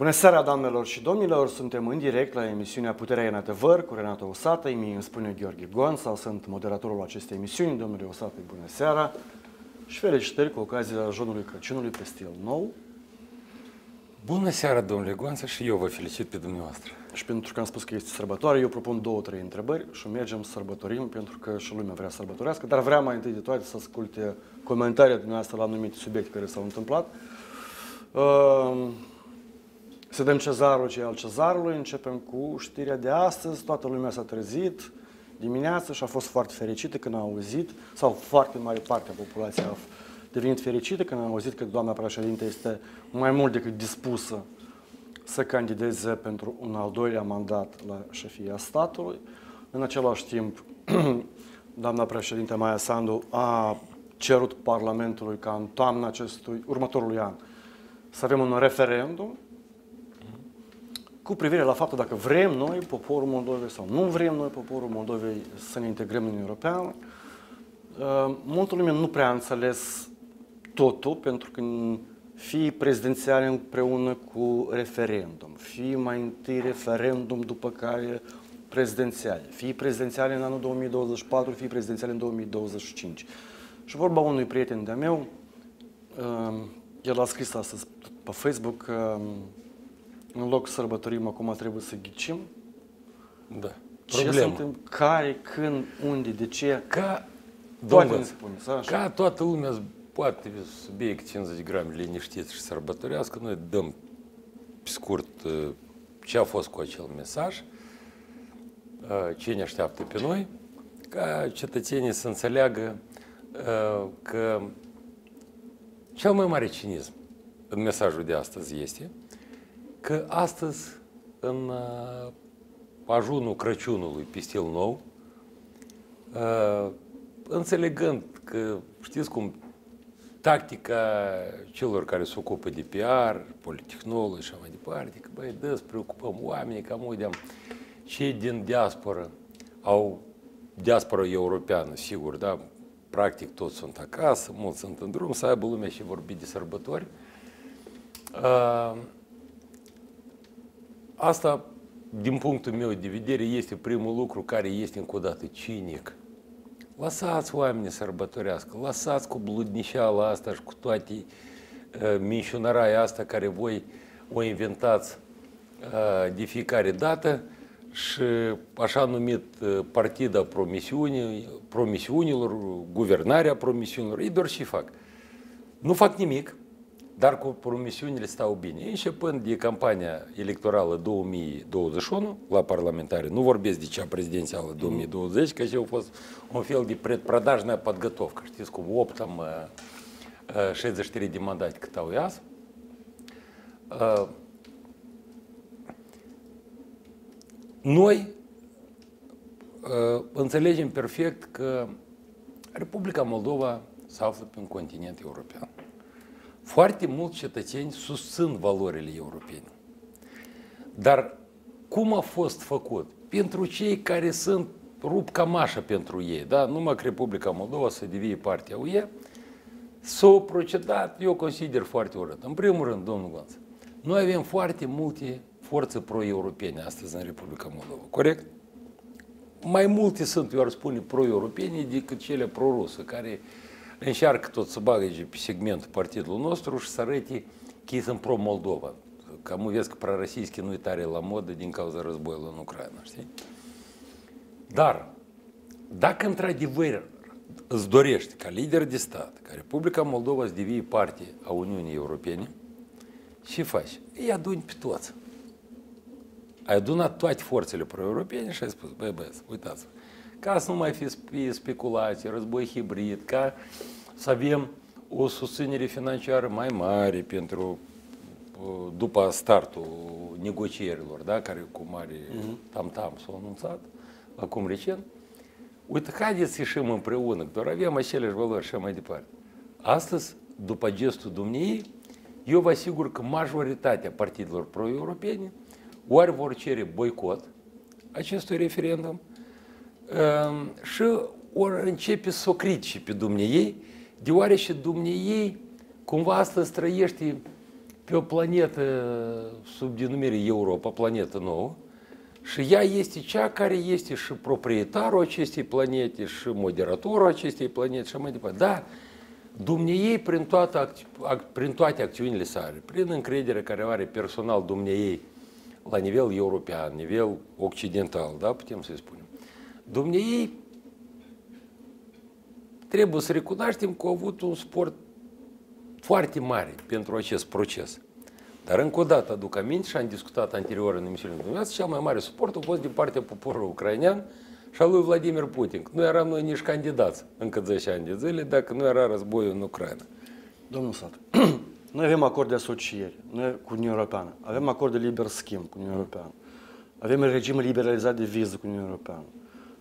Bună seara, doamnelor și domnilor! Suntem în direct la emisiunea Puterea în adevăr cu Renato Osată. Mie îmi spune Gheorghe Gonța, sunt moderatorul acestei emisiuni. Domnule Osată, bună seara! Și felicitări cu ocazia ajunului Crăciunului pe stil nou. Bună seara, domnule Gonța, și eu vă felicit pe dumneavoastră. Și pentru că am spus că este sărbătoare, eu propun două, trei întrebări și mergem să sărbătorim, pentru că și lumea vrea să sărbătorească, dar vrea mai întâi de toate să asculte comentarii dumneavoastră la anumite subiecte care s-au întâmplat. Uh, să dăm cezarul ce al cezarului, începem cu știrea de astăzi, toată lumea s-a trezit dimineața și a fost foarte fericită când a auzit, sau foarte mare parte a populației a devenit fericită când a auzit că doamna președinte este mai mult decât dispusă să candideze pentru un al doilea mandat la șefia statului. În același timp, doamna președinte Maia Sandu a cerut Parlamentului ca în toamna acestui următorului an să avem un referendum cu privire la faptul dacă vrem noi, poporul Moldovei, sau nu vrem noi, poporul Moldovei, să ne integrăm în Uniunea Europeană. Uh, multă lume nu prea a înțeles totul, pentru că fie prezidențiale împreună cu referendum, fie mai întâi referendum, după care prezidențiale, fie prezidențiale în anul 2024, fie prezidențiale în 2025. Și vorba unui prieten de-a meu, uh, el a scris astăzi pe Facebook că în loc să sărbătorim, acum trebuie să ghicim. Da. Ce Problemă. suntem, care, când, unde, de ce. Ca, Toate domnule, ne spune, așa? ca toată lumea poate să bea 50 grame liniștit și sărbătorească, noi dăm pe scurt uh, ce a fost cu acel mesaj, uh, ce ne așteaptă pe noi, ca cetățenii să înțeleagă uh, că cel mai mare cinism în mesajul de astăzi este că astăzi, în uh, ajunul Crăciunului pe stil nou, uh, înțelegând că, știți cum, tactica celor care se ocupă de PR, politehnologi și așa mai departe, că băi, dă să preocupăm oamenii, ca uite, cei din diasporă au diaspora europeană, sigur, da, practic toți sunt acasă, mulți sunt în drum, să aibă lumea și vorbi de sărbători. Uh, Asta, din punctul meu de vedere, este primul lucru care este încă o dată cinic. Lăsați oamenii sărbătorească, lăsați cu bludnișeala asta și cu toate uh, minciunăraia asta care voi o inventați uh, de fiecare dată și așa numit uh, partida promisiunii, promisiunilor, guvernarea promisiunilor, ei doar și fac. Nu fac nimic, dar cu promisiunile stau bine. Începând de campania electorală 2021 la parlamentare, nu vorbesc de cea prezidențială 2020, că și a fost un fel de предпродажная подготовка. Știți cum 8 там 63 de mandate cât au ias. Noi înțelegem perfect că Republica Moldova se află pe un continent european. Foarte mulți cetățeni susțin valorile europene. Dar cum a fost făcut? Pentru cei care sunt rup camașă pentru ei, da? numai că Republica Moldova să devie partea UE, s-au procedat, eu consider foarte urât. În primul rând, domnul Gonț, noi avem foarte multe forțe pro-europene astăzi în Republica Moldova, corect? Mai multe sunt, eu ar spune, pro-europene decât cele pro-rusă, care încearcă tot să bagă pe segmentul partidului nostru și să arăte că ei sunt pro-Moldova. Cam vezi că prorasiștii nu e tare la modă din cauza războiului în Ucraina, știi? Dar, dacă într-adevăr îți dorești ca lider de stat, ca Republica Moldova să devii parte a Uniunii Europene, ce faci? Îi aduni pe toți. Ai adunat toate forțele pro-europene și ai spus, băi băieți, uitați ca să nu mai fie speculații, război hibrid, ca să avem o susținere financiară mai mare pentru după startul negocierilor, da, care cu mare uh-huh. tam-tam s-au anunțat, acum recent. Uite, haideți să ieșim împreună, doar avem aceleași valori și mai departe. Astăzi, după gestul dumnei, eu vă asigur că majoritatea partidelor pro-europene ori vor cere boicot acestui referendum, și ori începe să o critice pe dumneiei, deoarece dumneiei cumva astăzi trăiește pe o planetă sub denumire Europa, planetă nouă, și ea este cea care este și proprietarul acestei planete, și moderatorul acestei planete, și mai departe. Da, Dumnezei prin, toată, prin toate acțiunile sale, prin încrederea care are personal Dumnezei la nivel european, nivel occidental, da, putem să spunem. Dumnezei trebuie să recunoaștem că a avut un sport foarte mare pentru acest proces. Dar încă o dată aduc aminte și am discutat anterior în emisiunea dumneavoastră, cel mai mare suport a fost din partea poporului ucrainean și al lui Vladimir Putin. Nu eram noi nici candidați încă 10 ani de zile dacă nu era războiul în Ucraina. Domnul Sat, noi avem acord de asociere noi cu Uniunea Europeană, avem acord de liber schimb cu Uniunea Europeană, avem regim liberalizat de viză cu Uniunea Europeană,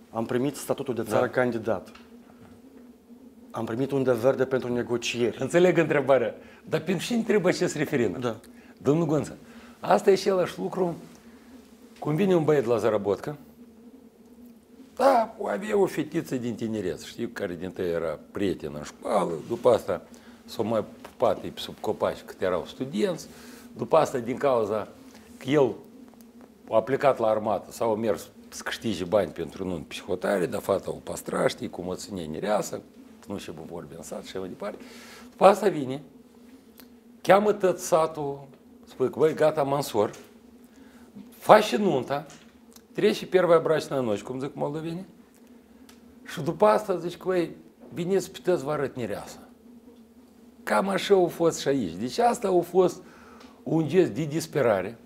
am primit statutul de țară da. candidat, am primit unde verde pentru negocieri. Înțeleg întrebarea. Dar pentru cine trebuie acest referendum? Da. Domnul Gonță, asta e același lucru cum vine un băiat la zarabotcă, da, avea o fetiță din tineret, știu, care din tăi era prietenă în școală, după asta s-o mai pupat pe sub copaci cât erau studenți, după asta din cauza că el a plecat la armată sau a mers să câștige bani pentru nun psihotare, dar fata o pastra, știi, cum o ține nereasă, nu știu ce vorbi în sat și mai departe. După asta vine, cheamă tot satul, spune că, băi, gata, Mansor, faci nunta, trece первая брачная nочь, cum zic moldovenii, și după asta zici că, băi, bine să puteți vă arăt nereasă. Cam așa au fost și aici. Deci asta a fost un gest de disperare.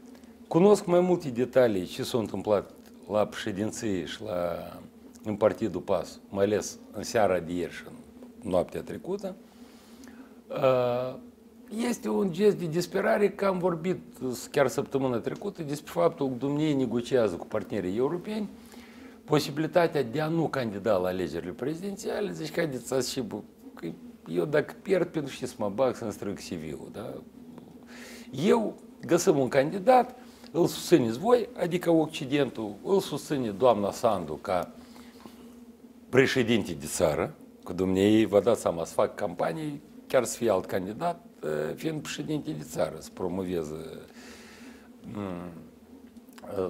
Cunosc mai multe detalii ce s-a întâmplat la președinție și la, în Partidul PAS, mai ales în seara de ieri și în noaptea trecută, uh, este un gest de disperare că am vorbit chiar săptămâna trecută despre faptul că Dumnezeu negociază cu partenerii europeni posibilitatea de a nu candida la alegerile prezidențiale, zici că haideți și că eu dacă pierd, pentru ce să mă bag să-mi strâng CV-ul, da? Eu găsim un candidat, îl susțineți voi, adică Occidentul, îl susține doamna Sandu ca președinte de țară, că dumnei vă dați seama să fac campanii, chiar să fie alt candidat, fiind președinte de țară, să promoveze,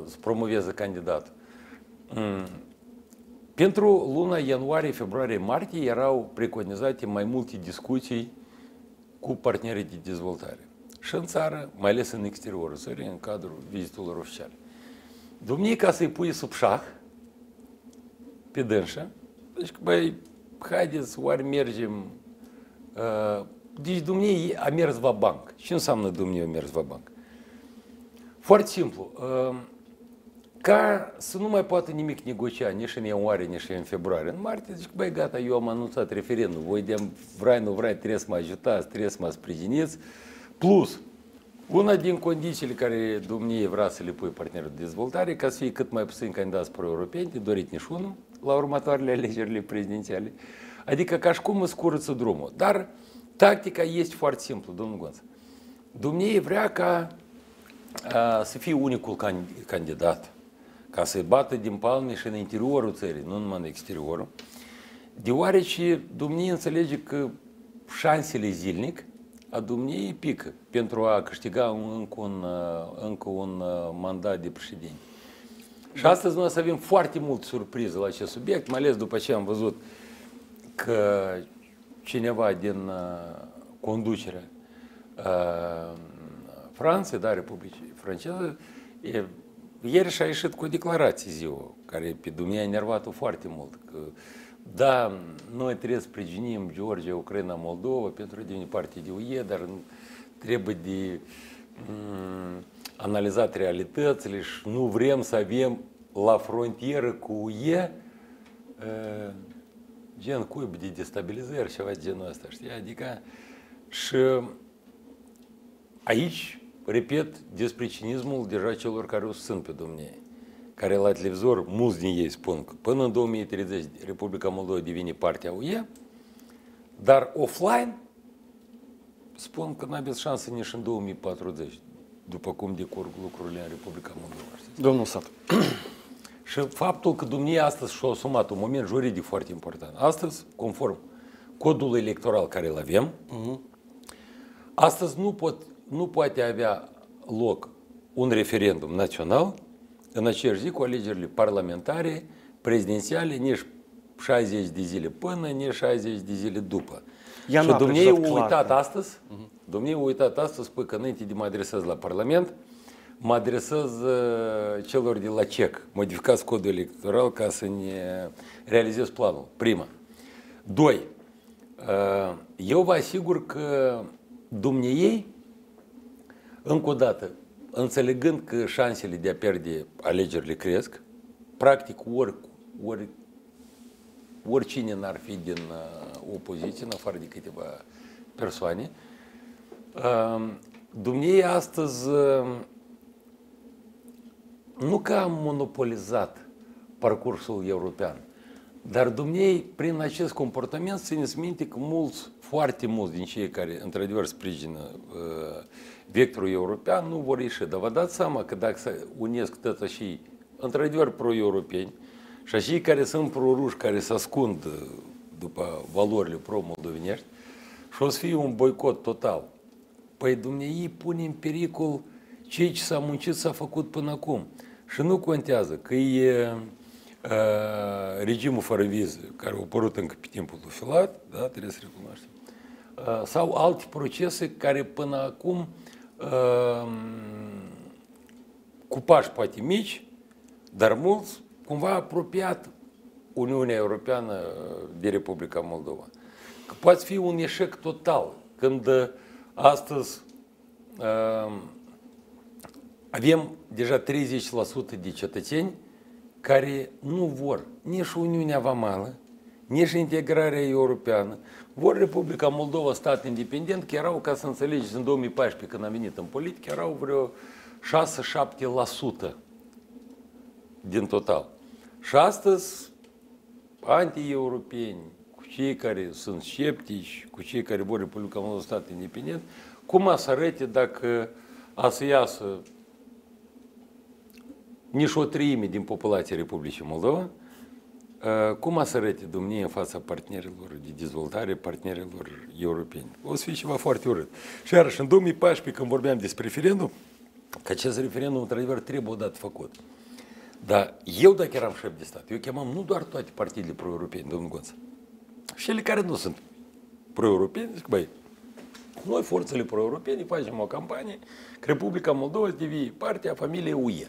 să promoveze candidat. Pentru luna ianuarie, februarie, martie erau preconizate mai multe discuții cu partenerii de dezvoltare. Și în țară, mai ales în exteriorul țării, în cadrul vizitelor oficiale. Dumnezeu ca să-i pui sub șah pe dânșă, deci, băi, haideți, oare mergem... Uh, deci Dumnezeu a mers va banc. Ce înseamnă Dumnezeu a mers va banc? Foarte simplu. Uh, ca să nu mai poată nimic negocia nici în ianuarie, nici în februarie. În martie zic, băi, gata, eu am anunțat referendum, voi de vrei, nu vrei, trebuie să mă ajutați, trebuie să mă sprijiniți. Plus, una din condițiile care Dumnezeu vrea să le pui partenerul de dezvoltare, ca să fie cât mai puțin candidați pro-europeni, de dorit nici unul, la următoarele alegerile prezidențiale. Adică ca și cum îți curăță drumul. Dar tactica este foarte simplă, domnul Gonț. Dumnezeu vrea ca a, să fie unicul candidat, ca să-i bată din palme și în interiorul țării, nu numai în exteriorul, deoarece Dumnezeu înțelege că șansele zilnic a Dumnezeu pică pentru a câștiga un, încă, un, încă un mandat de președinte. Și astăzi noi o să avem foarte mult surpriză la acest subiect, mai ales după ce am văzut că cineva din uh, conducerea uh, Franței, da, Republicii Franceze, e, ieri și-a ieșit cu o declarație ziua, care pe Dumnezeu a enervat-o foarte mult, că da, noi trebuie să sprijinim Georgia, Ucraina, Moldova pentru deveni parte de UE, dar trebuie de um, analizat realitățile și nu vrem să avem la frontieră cu UE gen cuib de destabilizări, ceva de genul ăsta, știi? Adică și aici, repet, despre cinismul deja celor care o sunt pe Dumnezeu, care la televizor, mulți din ei spun că până în 2030 Republica Moldova devine partea UE, dar offline spun că nu aveți șanse nici în 2040 după cum decurg lucrurile în Republica Moldova. Știți? Domnul Sat. Și faptul că Dumnezeu astăzi și-a asumat un moment juridic foarte important. Astăzi, conform codul electoral care îl avem, uh-huh. astăzi nu pot nu poate avea loc un referendum național în aceeași zi cu alegerile parlamentare, prezidențiale, nici 60 de zile până, nici 60 de zile după. Ea și n-a dumnei precizat au clar, uitat da. astăzi, dumnei au uitat astăzi, spui că înainte de mă adresez la Parlament, mă adresez uh, celor de la CEC, modificați codul electoral ca să ne realizez planul. Prima. Doi. Uh, eu vă asigur că dumneiei, încă o dată, înțelegând că șansele de a pierde alegerile cresc, practic ori, ori, oricine n-ar fi din uh, opoziție, în afară de câteva persoane, uh, dumnei astăzi uh, nu că am monopolizat parcursul european, dar dumnei, prin acest comportament, țineți minte că mulți, foarte mulți din cei care, într-adevăr, sprijină uh, vectorul european, nu vor ieși. Dar vă dați seama că dacă se unesc tot și, într-adevăr, pro-europeni, și cei care sunt pro-ruși, care se ascund uh, după valorile pro-moldovenești, și o să fie un boicot total. Păi dumnei pune în pericol ceea ce s-a muncit, s-a făcut până acum. Și nu contează că e uh, regimul fără viză, care a apărut încă pe timpul lui Filat, da, trebuie să recunoaștem, uh, sau alte procese care până acum, uh, cu pași poate mici, dar mulți, cumva apropiat Uniunea Europeană de Republica Moldova. Că poate fi un eșec total când uh, astăzi uh, avem deja 30% de cetățeni care nu vor nici Uniunea Vamală, nici integrarea europeană. Vor Republica Moldova, stat independent, că erau, ca să înțelegeți, în 2014, când am venit în politică, erau vreo 6-7% din total. Și astăzi, anti-europeni, cu cei care sunt sceptici, cu cei care vor Republica Moldova stat independent, cum a să arăte dacă a să iasă nici o treime din populația Republicii Moldova, cum a să arăte domnie în fața partenerilor de dezvoltare, partenerilor europeni? O să fie ceva foarte urât. Și iarăși, în 2014, când vorbeam despre referendum, că acest referendum, într-adevăr, trebuie odată făcut. Dar eu, dacă eram șef de stat, eu chemam nu doar toate partidele pro-europene, domnul Gonță, și cele care nu sunt pro-europeni, zic, băi, noi, forțele pro-europene, facem o campanie că Republica Moldova să devii parte a familiei UE.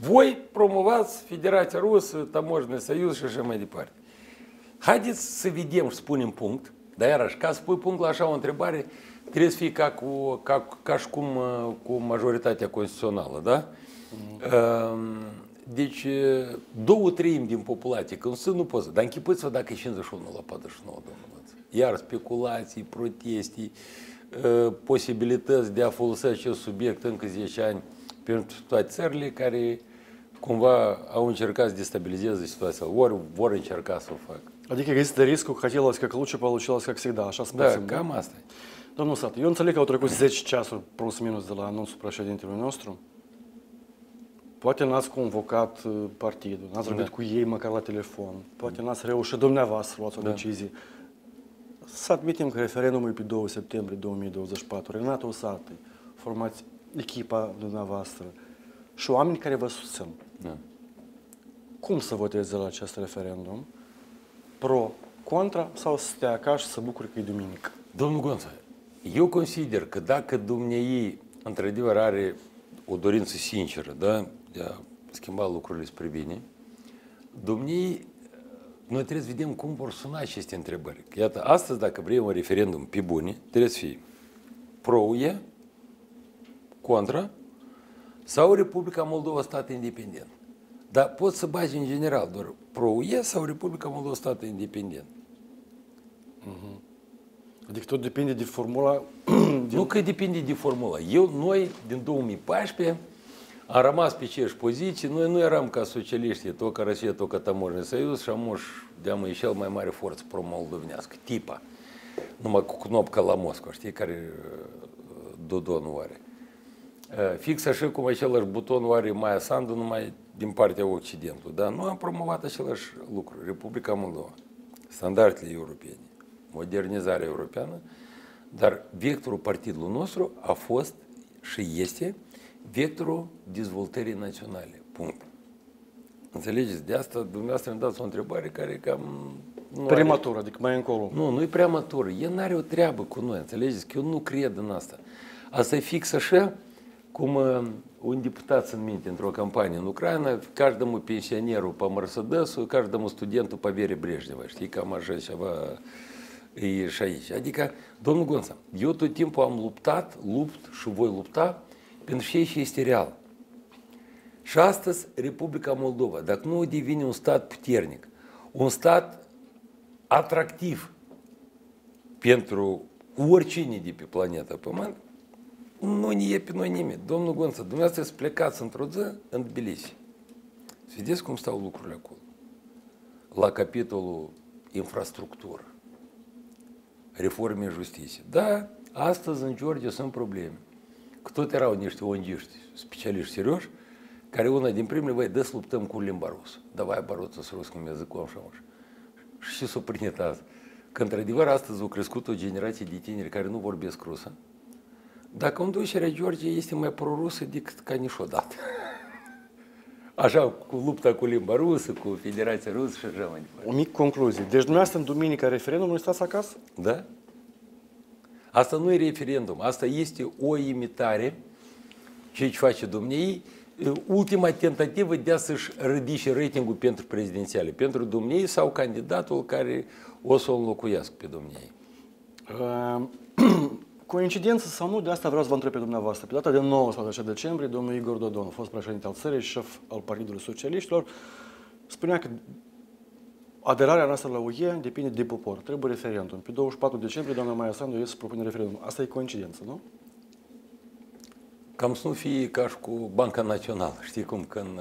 Voi promovați Federația Rusă, Tamoșne Soiuz și așa mai departe. Haideți să vedem și spunem punct, dar iarăși, ca să pui punct la așa o întrebare, trebuie să fie ca, cu, ca, ca și cum uh, cu majoritatea constituțională, da? Mm. Deci, două treimi din populație, când sunt, nu poți, dar închipuți-vă dacă e 51 la 49, domnul Măț. Iar speculații, proteste, posibilități de a folosi acest subiect încă 10 ani pentru toate țările care cumva au încercat să destabilizeze situația, ori vor încerca să o facă. Adică există riscul, хотелось как лучше, получилось как всегда, așa să Da, puțin, cam asta e. Domnul Sat, eu înțeleg că au trecut 10 ceasuri plus minus de la anunțul președintelui nostru. Poate n-ați convocat uh, partidul, n-ați vorbit Da. cu ei măcar la telefon, poate n-ați reușit dumneavoastră să luați o Da. decizie. Să admitem că referendumul e pe 2 septembrie 2024. Renato Sate, formați echipa dumneavoastră și oameni care vă susțin. Da. Cum să voteze la acest referendum? Pro, contra sau să stea acasă și să bucuri că e duminică? Domnul Gonța, eu consider că dacă dumneai într-adevăr are o dorință sinceră da, de a schimba lucrurile spre bine, dumneai, noi trebuie să vedem cum vor suna aceste întrebări. Că Iată, astăzi, dacă vrei un referendum pe bune, trebuie să fie pro-UE, contra, sau Republica Moldova stat independent. Dar poți să bagi în general doar pro-UE sau Republica Moldova stat independent. Adică tot depinde de formula Nu că depinde de formula. Eu, noi, din 2014, am rămas pe aceeași poziții. Noi nu eram ca socialiștii, tot ca Rusia, tot ca Tamoșne Soiuz și am de-am e cel mai mare forță pro-moldovenească, tipa. Numai cu knopca la Moscova, știi, care uh, Dodonul are. Uh, Fix așa cum același buton are Maia Sandu, numai din partea Occidentului. Dar nu am promovat același lucru. Republica Moldova, standardele europene, modernizarea europeană, Dar vectorul partidului nostru a fost și este vectorul dezvoltării naționale. Punct. Înțelegeți? De asta dumneavoastră îmi dați o întrebare care cam... Nu Prematură, adică mai încolo. Nu, nu e prea matur. El nu are o treabă cu noi, înțelegeți? Că eu nu cred în asta. Asta e fix așa cum uh, un deputat să minte într-o campanie în Ucraina, каждому pensionerul pe Mercedes-ul, каждому studentul pe Vere Brejneva. Știi, cam așa ceva e și aici. Adică, domnul Gonța, eu tot timpul am luptat, lupt și voi lupta pentru ce și este real. Și astăzi Republica Moldova, dacă nu devine un stat puternic, un stat atractiv pentru oricine de pe planeta Pământ, e noi nimeni. Domnul Gonță, dumneavoastră să plecați într-o zi în Tbilisi. Să vedeți cum stau lucrurile acolo. La capitolul infrastructură, reforme justiție. Da, astăzi în Georgia sunt probleme. Că tot erau niște ongiști, specialiști serioși, care una din primele, băi, dă luptăm cu limba rusă. Давай бороться с русским языком primit asta. Că într-adevăr astăzi au crescut o generație de tineri care nu vorbesc rusă, dar conducerea George este mai prorusă decât ca niciodată. Așa, cu lupta cu limba rusă, cu Federația Rusă și așa mai departe. O mică concluzie. Deci dumneavoastră în duminica referendumului stați acasă? Da? Asta nu e referendum, asta este o imitare, ce face domnei, ultima tentativă de a să-și ridice ratingul pentru prezidențiale, pentru domnei sau candidatul care o să o înlocuiască pe domnei. Uh, coincidență sau nu, de asta vreau să vă întreb pe dumneavoastră. Pe data de 19 decembrie, domnul Igor Dodon, fost președinte al țării, șef al Partidului Socialiștilor, spunea că aderarea noastră la UE depinde de popor. Trebuie referendum. Pe 24 decembrie, doamna Maia Sandu este să propune referendum. Asta e coincidență, nu? Cam să nu fie ca și cu Banca Națională. Știi cum când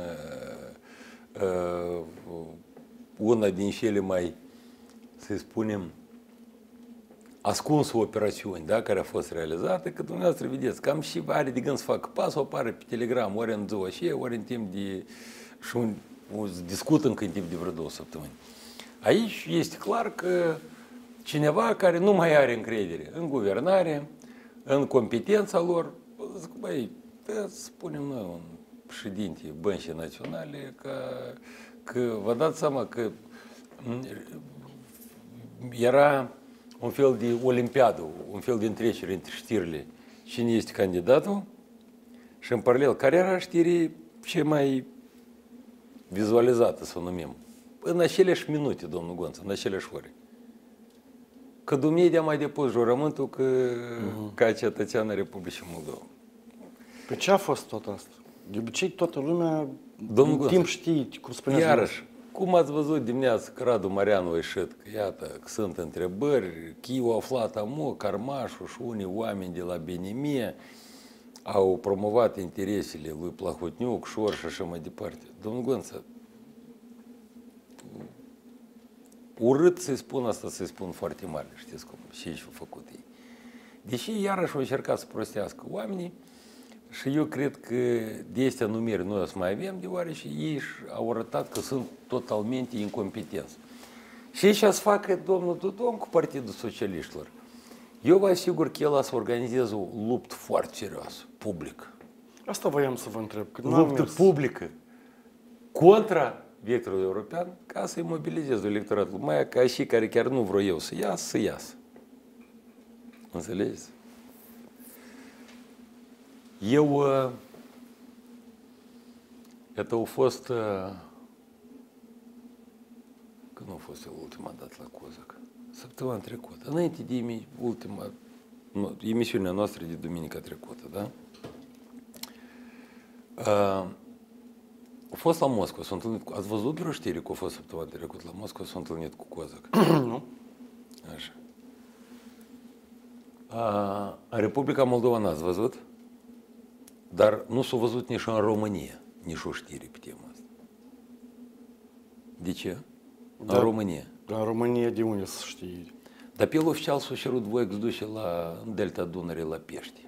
uh, uh, una din cele mai, să spunem, ascunsă operațiuni da, care a fost realizată, că dumneavoastră vedeți, cam și are de gând să facă pas, o apare pe Telegram, ori în ziua și ori în timp de... și un, o discută încă în timp de vreo două săptămâni. Aici este clar că cineva care nu mai are încredere în guvernare, în competența lor, zic, băi, spunem noi un președinte băncii naționale că, că vă dați seama că era un fel de olimpiadă, un fel de întrecere între știrile cine este candidatul și în paralel care era știrii ce mai vizualizată, să o numim. În aceleași minute, domnul Gonță, în aceleași ore. Că Dumnezeu mai depus jurământul că, uh-huh. ca cetățeană Republicii Moldova. Pe ce a fost tot asta? De obicei toată lumea Domnul în timp știe, cum spuneați. Iarăși, cum ați văzut dimineața că Radu Marianu a ieșit, că iată, că sunt întrebări, Chiu a aflat amu, Carmașul și unii oameni de la Benimie au promovat interesele lui Plahotniuc, Șor și așa mai departe. Domnul Gonță, urât să-i spun asta, să-i spun foarte mare, știți cum, și ce-au făcut ei. Deși iarăși au încercat să prostească oamenii, și eu cred că de astea numiri noi o să mai avem, deoarece ei au arătat că sunt totalmente incompetenți. Și aici să facă domnul Dudon cu Partidul Socialiștilor. Eu vă asigur că el a să organizeze o luptă foarte serioasă, public. Asta voiam să vă întreb. Că luptă publică contra vectorului european ca să-i mobilizeze electoratul. Mai ca și care chiar nu vreau eu să iasă, să iasă. Înțelegeți? Eu, это a fost, când a fost eu ultima dată la Cozac? Săptămâna trecută, înainte de ultima, emisiunea noastră de duminica trecută, da? A fost la Moscova, s-a întâlnit cu... Ați văzut vreo știri că a fost săptămâna trecută la Moscova, s-a întâlnit cu Cozac? Nu. Așa. A, Republica Moldova n-ați văzut? Dar nu s-a văzut nici în România, nici o știre pe tema asta. De ce? Da, în România. În România de unde să știi? Dar pe el oficial s-a cerut voi să duce la Delta Dunăre la Pești.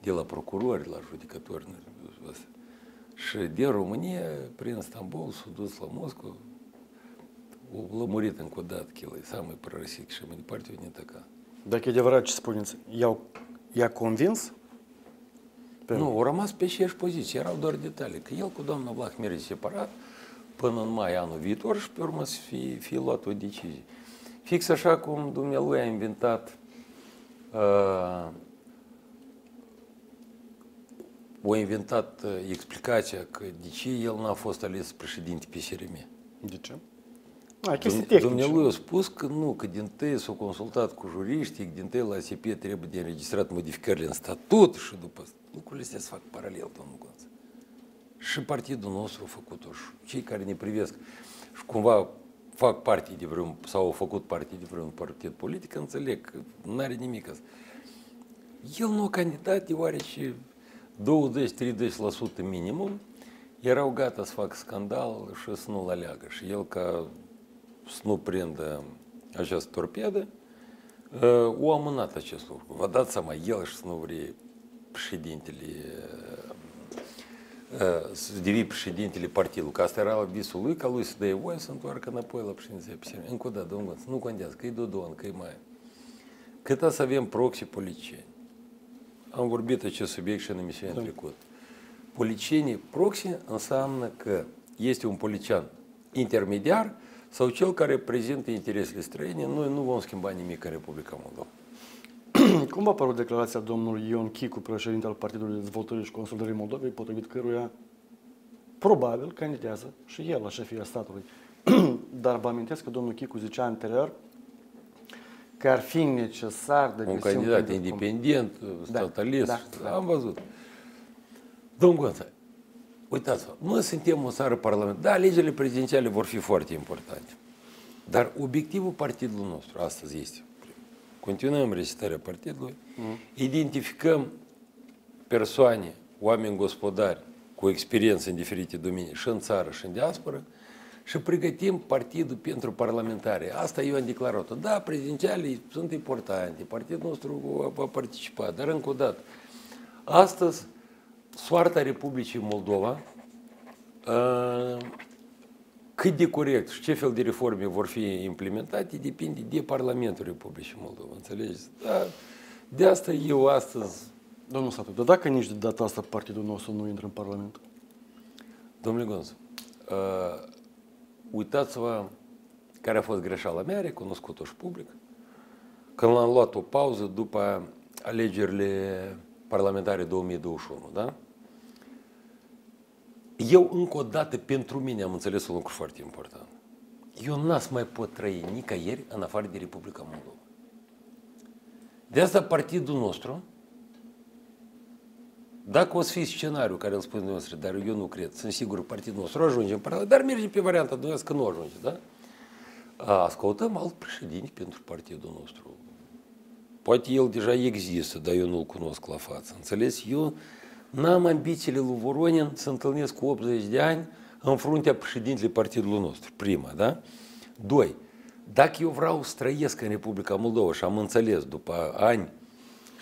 De la procurori, la judecători. Și din România, prin Stambul, s-a dus la Moscova, au lămurit încă o dată că e самый пророссийский și mai departe, не така. Dacă e adevărat ce spuneți, i-au, i-a convins? Pe... Nu, au rămas pe aceeași poziție, erau doar detalii. Că el cu doamna Vlahmir e separat până în mai anul viitor și pe urmă să fie, fie luat o decizie. Fix așa cum dumnealui a inventat uh, a inventat uh, explicația că de ce el n-a fost ales președinte PSRM. De ce? A, chestii tehnice. Dumnealui a spus că nu, că din tăi s-a consultat cu juriștii, că din tăi la ASP trebuie de înregistrat modificările în statut și după lucrurile astea se fac paralel, domnul Gonț. Și partidul nostru a făcut-o și cei care ne privesc și cumva fac parte de vreun, sau au făcut parte de vreun partid politic, înțeleg că nu are nimic. El nu a candidat deoarece 20-30% minimum erau gata să facă scandal și să nu-l aleagă. Și el, ca să nu prindă această torpedă, o amânat acest lucru. Vă dați seama, el și să nu vrea președintele să devii președintele partidului, că asta era visul lui, ca lui să dea voie să întoarcă înapoi la președinția PSR. Încă o dată, domnul nu contează, că e Dodon, că e mai. Cât să avem proxy politicieni. Am vorbit acest subiect și în emisiunea da. trecut. Policienii proxy înseamnă că este un polician intermediar sau cel care reprezintă interesele străine. Noi nu vom schimba nimic în Republica Moldova. Cum a părut declarația domnului Ion Chicu, președinte al Partidului Dezvoltării și Consolidării Moldovei, potrivit căruia probabil candidează și el la șefia statului. Dar vă amintesc că domnul Chicu zicea anterior că ar fi necesar de un candidat un independent, da, statalist. Da, da. Am văzut. Domnul Gonța, uitați-vă, noi suntem o țară parlamentară. Da, alegerile prezidențiale vor fi foarte importante. Dar obiectivul partidului nostru astăzi este continuăm recitarea partidului, mm. identificăm persoane, oameni gospodari cu experiență în diferite domenii, și în țară, și în diaspora, și pregătim partidul pentru parlamentare. Asta eu am declarat-o. Da, prezidențiale sunt importante, partidul nostru va participa, dar încă o dată. Astăzi, soarta Republicii Moldova cât de corect și ce fel de reforme vor fi implementate depinde de Parlamentul Republicii Moldova, înțelegeți? Da, de asta eu astăzi... Domnul Satu, dar dacă nici de data asta partidul nostru nu intră în Parlament? Domnule Gonț, uh, uitați-vă care a fost greșeala mea, recunoscut-o și public, când l-am luat o pauză după alegerile parlamentare 2021, da? Eu, încă o dată, pentru mine am înțeles un lucru foarte important. Eu n-aș mai pot trăi nicăieri în afară de Republica Moldova. De asta partidul nostru, dacă o să fie scenariu care îl spune dumneavoastră, dar eu nu cred, sunt sigur partidul nostru ajunge în Parlament, dar merge pe varianta dumneavoastră că nu ajunge, da? Ascultăm alt președinte pentru partidul nostru. Poate el deja există, dar eu nu-l cunosc la față. Înțeles? Eu N-am ambițiile lui Voronin să întâlnesc cu 80 de ani în fruntea președintelui partidului nostru, prima, da? Doi, dacă eu vreau să trăiesc în Republica Moldova și am înțeles după ani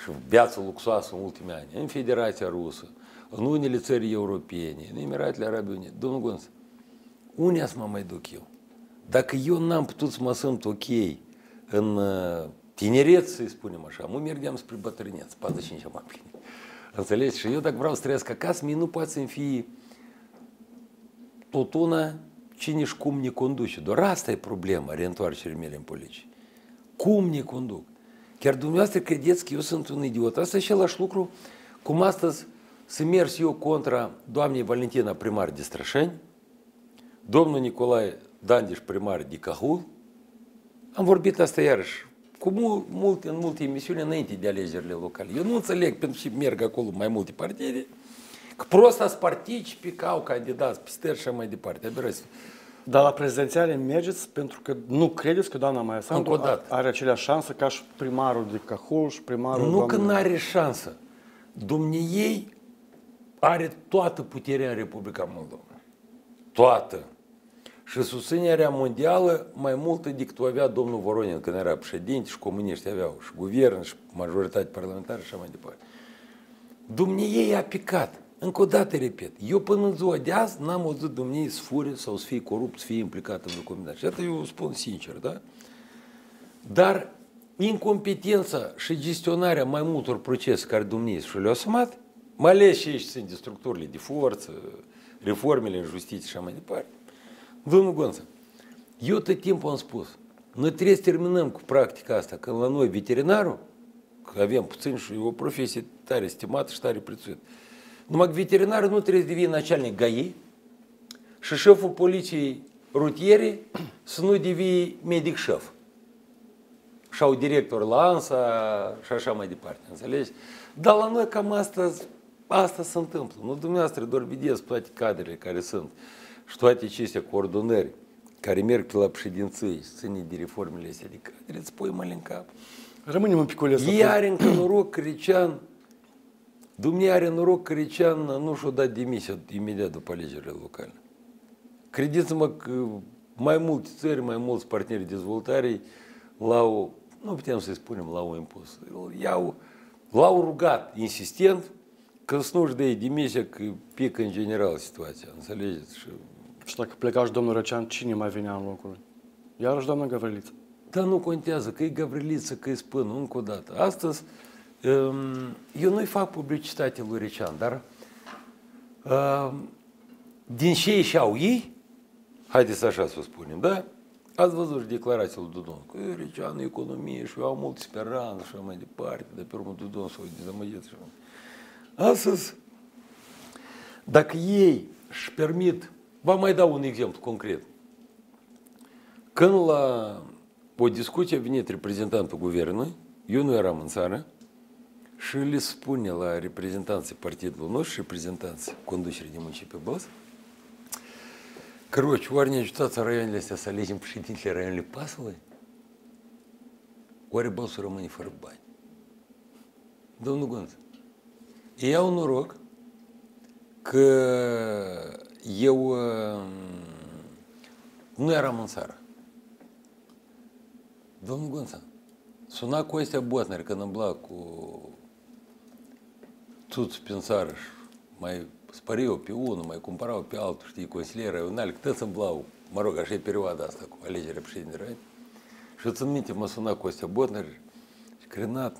și viața luxoasă în ultimii ani, în Federația Rusă, în unele țări europene, în Emiratele Arabe Unite, domnul Gonț, unde să mă mai duc eu? Dacă eu n-am putut să mă simt ok în uh, tineret, să-i spunem așa, mă mergeam spre bătrâneț, 45 am plinit. Nu poate să-mi fie tot una cine și cum ne conduce. Doar asta e problema reîntoarcerii mele în politică. Cum ne conduc? Chiar dumneavoastră credeți că eu sunt un idiot. Asta e același lucru cum astăzi să mers eu contra doamnei Valentina primar de Strășeni, domnul Nicolae Dandiș primar de Cahul. Am vorbit asta iarăși cu multe, în multe emisiuni înainte de alegerile locale. Eu nu înțeleg pentru ce merg acolo mai multe partide, că prost să participe ca au candidați, pister și mai departe. Aberați. Dar la prezidențiale mergeți pentru că nu credeți că doamna Maia Sandu are aceleași șansă ca și primarul de Cahul și primarul Nu că nu are șansă. Dumneiei are toată puterea în Republica Moldova. Toată. Și susținerea mondială mai multă decât o avea domnul Voronin când era președinte și comuniști aveau și guvern și majoritate parlamentară și așa mai departe. Dumnezeu a picat. Încă o dată repet, eu până în ziua de azi n-am auzit Dumnezeu să fure sau să fie corupt, să fie implicat în documentar. Și asta eu spun sincer, da? Dar incompetența și gestionarea mai multor procese care Dumnezeu și le-a asumat, mai ales și aici sunt de structurile de forță, reformele în justiție și așa mai departe. Domnul Gonță, eu tot timpul am spus, noi trebuie să terminăm cu practica asta, că la noi veterinarul, că avem puțin și o profesie tare stimată și tare prețuită, numai că veterinarul nu trebuie să devină начальник GAI și șeful poliției rutiere să nu devii medic șef sau director la ANSA și așa mai departe, înțelegi? Dar la noi cam asta, asta se întâmplă. Nu dumneavoastră doar vedeți toate cadrele care sunt Și toate aceste coordonări care merg pe la președinții și ține de reformele astea de cadre, îți pui mai în cap. Rămânem un piculeț. Ei are încă noroc Crician, Dumnezeu are noroc Crician nu și-o dat demisia imediat după alegerile locale. Credeți-mă că mai multe țări, mai mulți parteneri de dezvoltare l-au, nu putem să-i spunem, l-au impus. I-au, l-au rugat insistent că să nu-și dea demisia că pică în general situația, înțelegeți? Și Și dacă pleca și domnul Răcean, cine mai venea în locul lui? Iarăși doamna Găvriliță. Dar nu contează că e Gavriliță, că e Spân, încă o dată. Astăzi, um, eu nu-i fac publicitate lui Recean, dar um, din ce ieșeau ei, haideți așa să o spunem, da? Ați văzut și declarația lui Dudon, că e Recean economie și eu am mult speranță și așa mai departe, de pe urmă Dudon s-a dezamăgit și așa mai Astăzi, dacă ei își permit, Când la o discuție a venit reprezentantul guvernului, eu nu eram în țară, și le spune la reprezentanții partidului nostru și reprezentanții conducerii de municipiu Băs, Короче, ori ne ajutați în raioanele astea să alegem președintele raionului Pasului, ori Băsul rămâne fără bani. Domnul Gonț, ei au noroc că eu uh, nu eram în țară. Domnul Gonța, suna Costea Botner când îmbla cu tuți prin țară și mai spăreau pe unul, mai cumpărau pe altul, știi, consilieri raionali, cât îmblau, mă rog, așa e perioada asta cu alegerea președintelui. Și țin minte, mă suna Costea Botner și Crenat,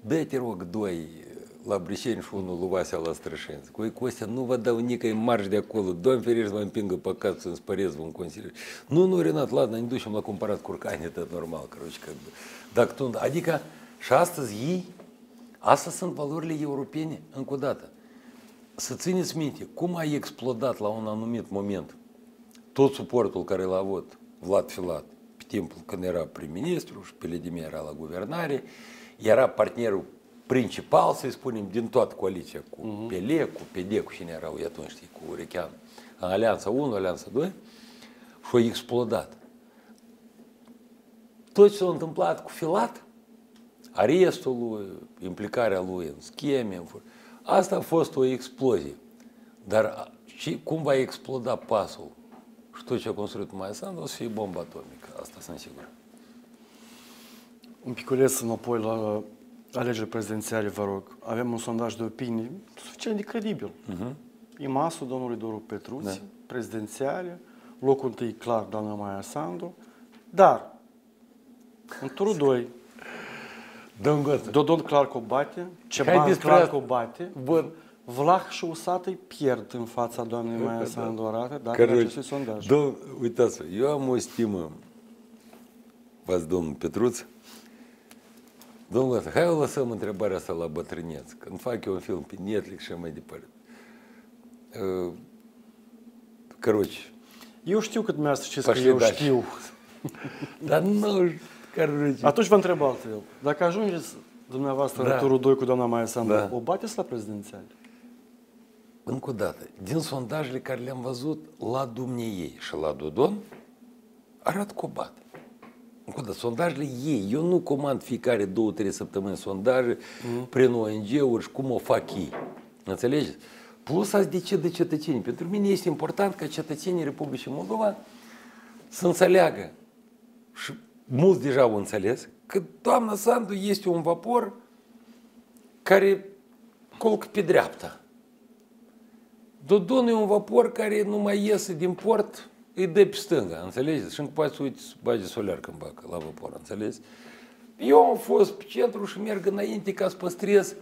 dă-te rog doi la Brișeni și unul lui Vasea la Strășenți. Cu Costea, nu vă dau nicăi marși de acolo. Doamne ferești, vă împingă pe cap să-mi spărez, vă consiliu. Nu, nu, Renat, la ne ducem la cumpărat curcani, tot normal, căruci, că... Dacă tu... Adică, și astăzi ei, astea sunt valorile europene, încă o dată. Să țineți minte, cum a explodat la un anumit moment tot suportul care l-a avut Vlad Filat, pe timpul când era prim-ministru și pe Ledimir era la guvernare, era partenerul principal, să spunem, din toată coaliția cu uh-huh. PL, cu PD, cu cine erau atunci, știi, cu Urechean, Alianța 1, Alianța 2, și a explodat. Tot ce s-a întâmplat cu Filat, arestul lui, implicarea lui în scheme, asta a fost o explozie. Dar și cum va exploda pasul și tot ce a construit Maia Sandu, o să fie bomba atomică, asta sunt sigur. Un piculeț înapoi la alegeri prezidențiale, vă rog, avem un sondaj de opinie suficient de credibil. Uh-huh. Imasul domnului Doru Petruți, da. prezidențiale, locul întâi clar, doamna Maia Sandu, dar în turul 2, Dodon clar combate, Ceban clar combate, Bun. Vlah și Usatăi pierd în fața doamnei Maia da. Sandu arată, dacă Căruci, acestui sondaj. Domn, uitați eu am o stimă față domnul Petruț, Domnule, hai o lăsăm întrebarea asta la bătrâneț. Când fac eu un film pe Netflix și mai departe. Căruci. Eu știu cât mi-a să că eu dași. știu. Dar nu, căruci. Atunci vă întreb altfel. Dacă ajungeți dumneavoastră da. în turul 2 cu doamna Maia Sandu, da. o bateți la prezidențiale? Încă o dată, din sondajele care le-am văzut la dumneiei și la Dodon, arată că o bate. Încă o dată, sondajele ei. Eu nu comand fiecare două, trei săptămâni sondaje mm. prin ONG-uri și cum o fac ei. Înțelegeți? Plus ați decide cetățenii. Pentru mine este important ca cetățenii Republicii Moldova să înțeleagă și mulți deja au înțeles că doamna Sandu este un vapor care colcă pe dreapta. Dodon e un vapor care nu mai iese din port, îi dă pe stânga, înțelegeți? Și încă poate să uite, să bage solar când bacă la vapor, înțelegeți? eu am fost pe centru și merg înainte ca să păstrez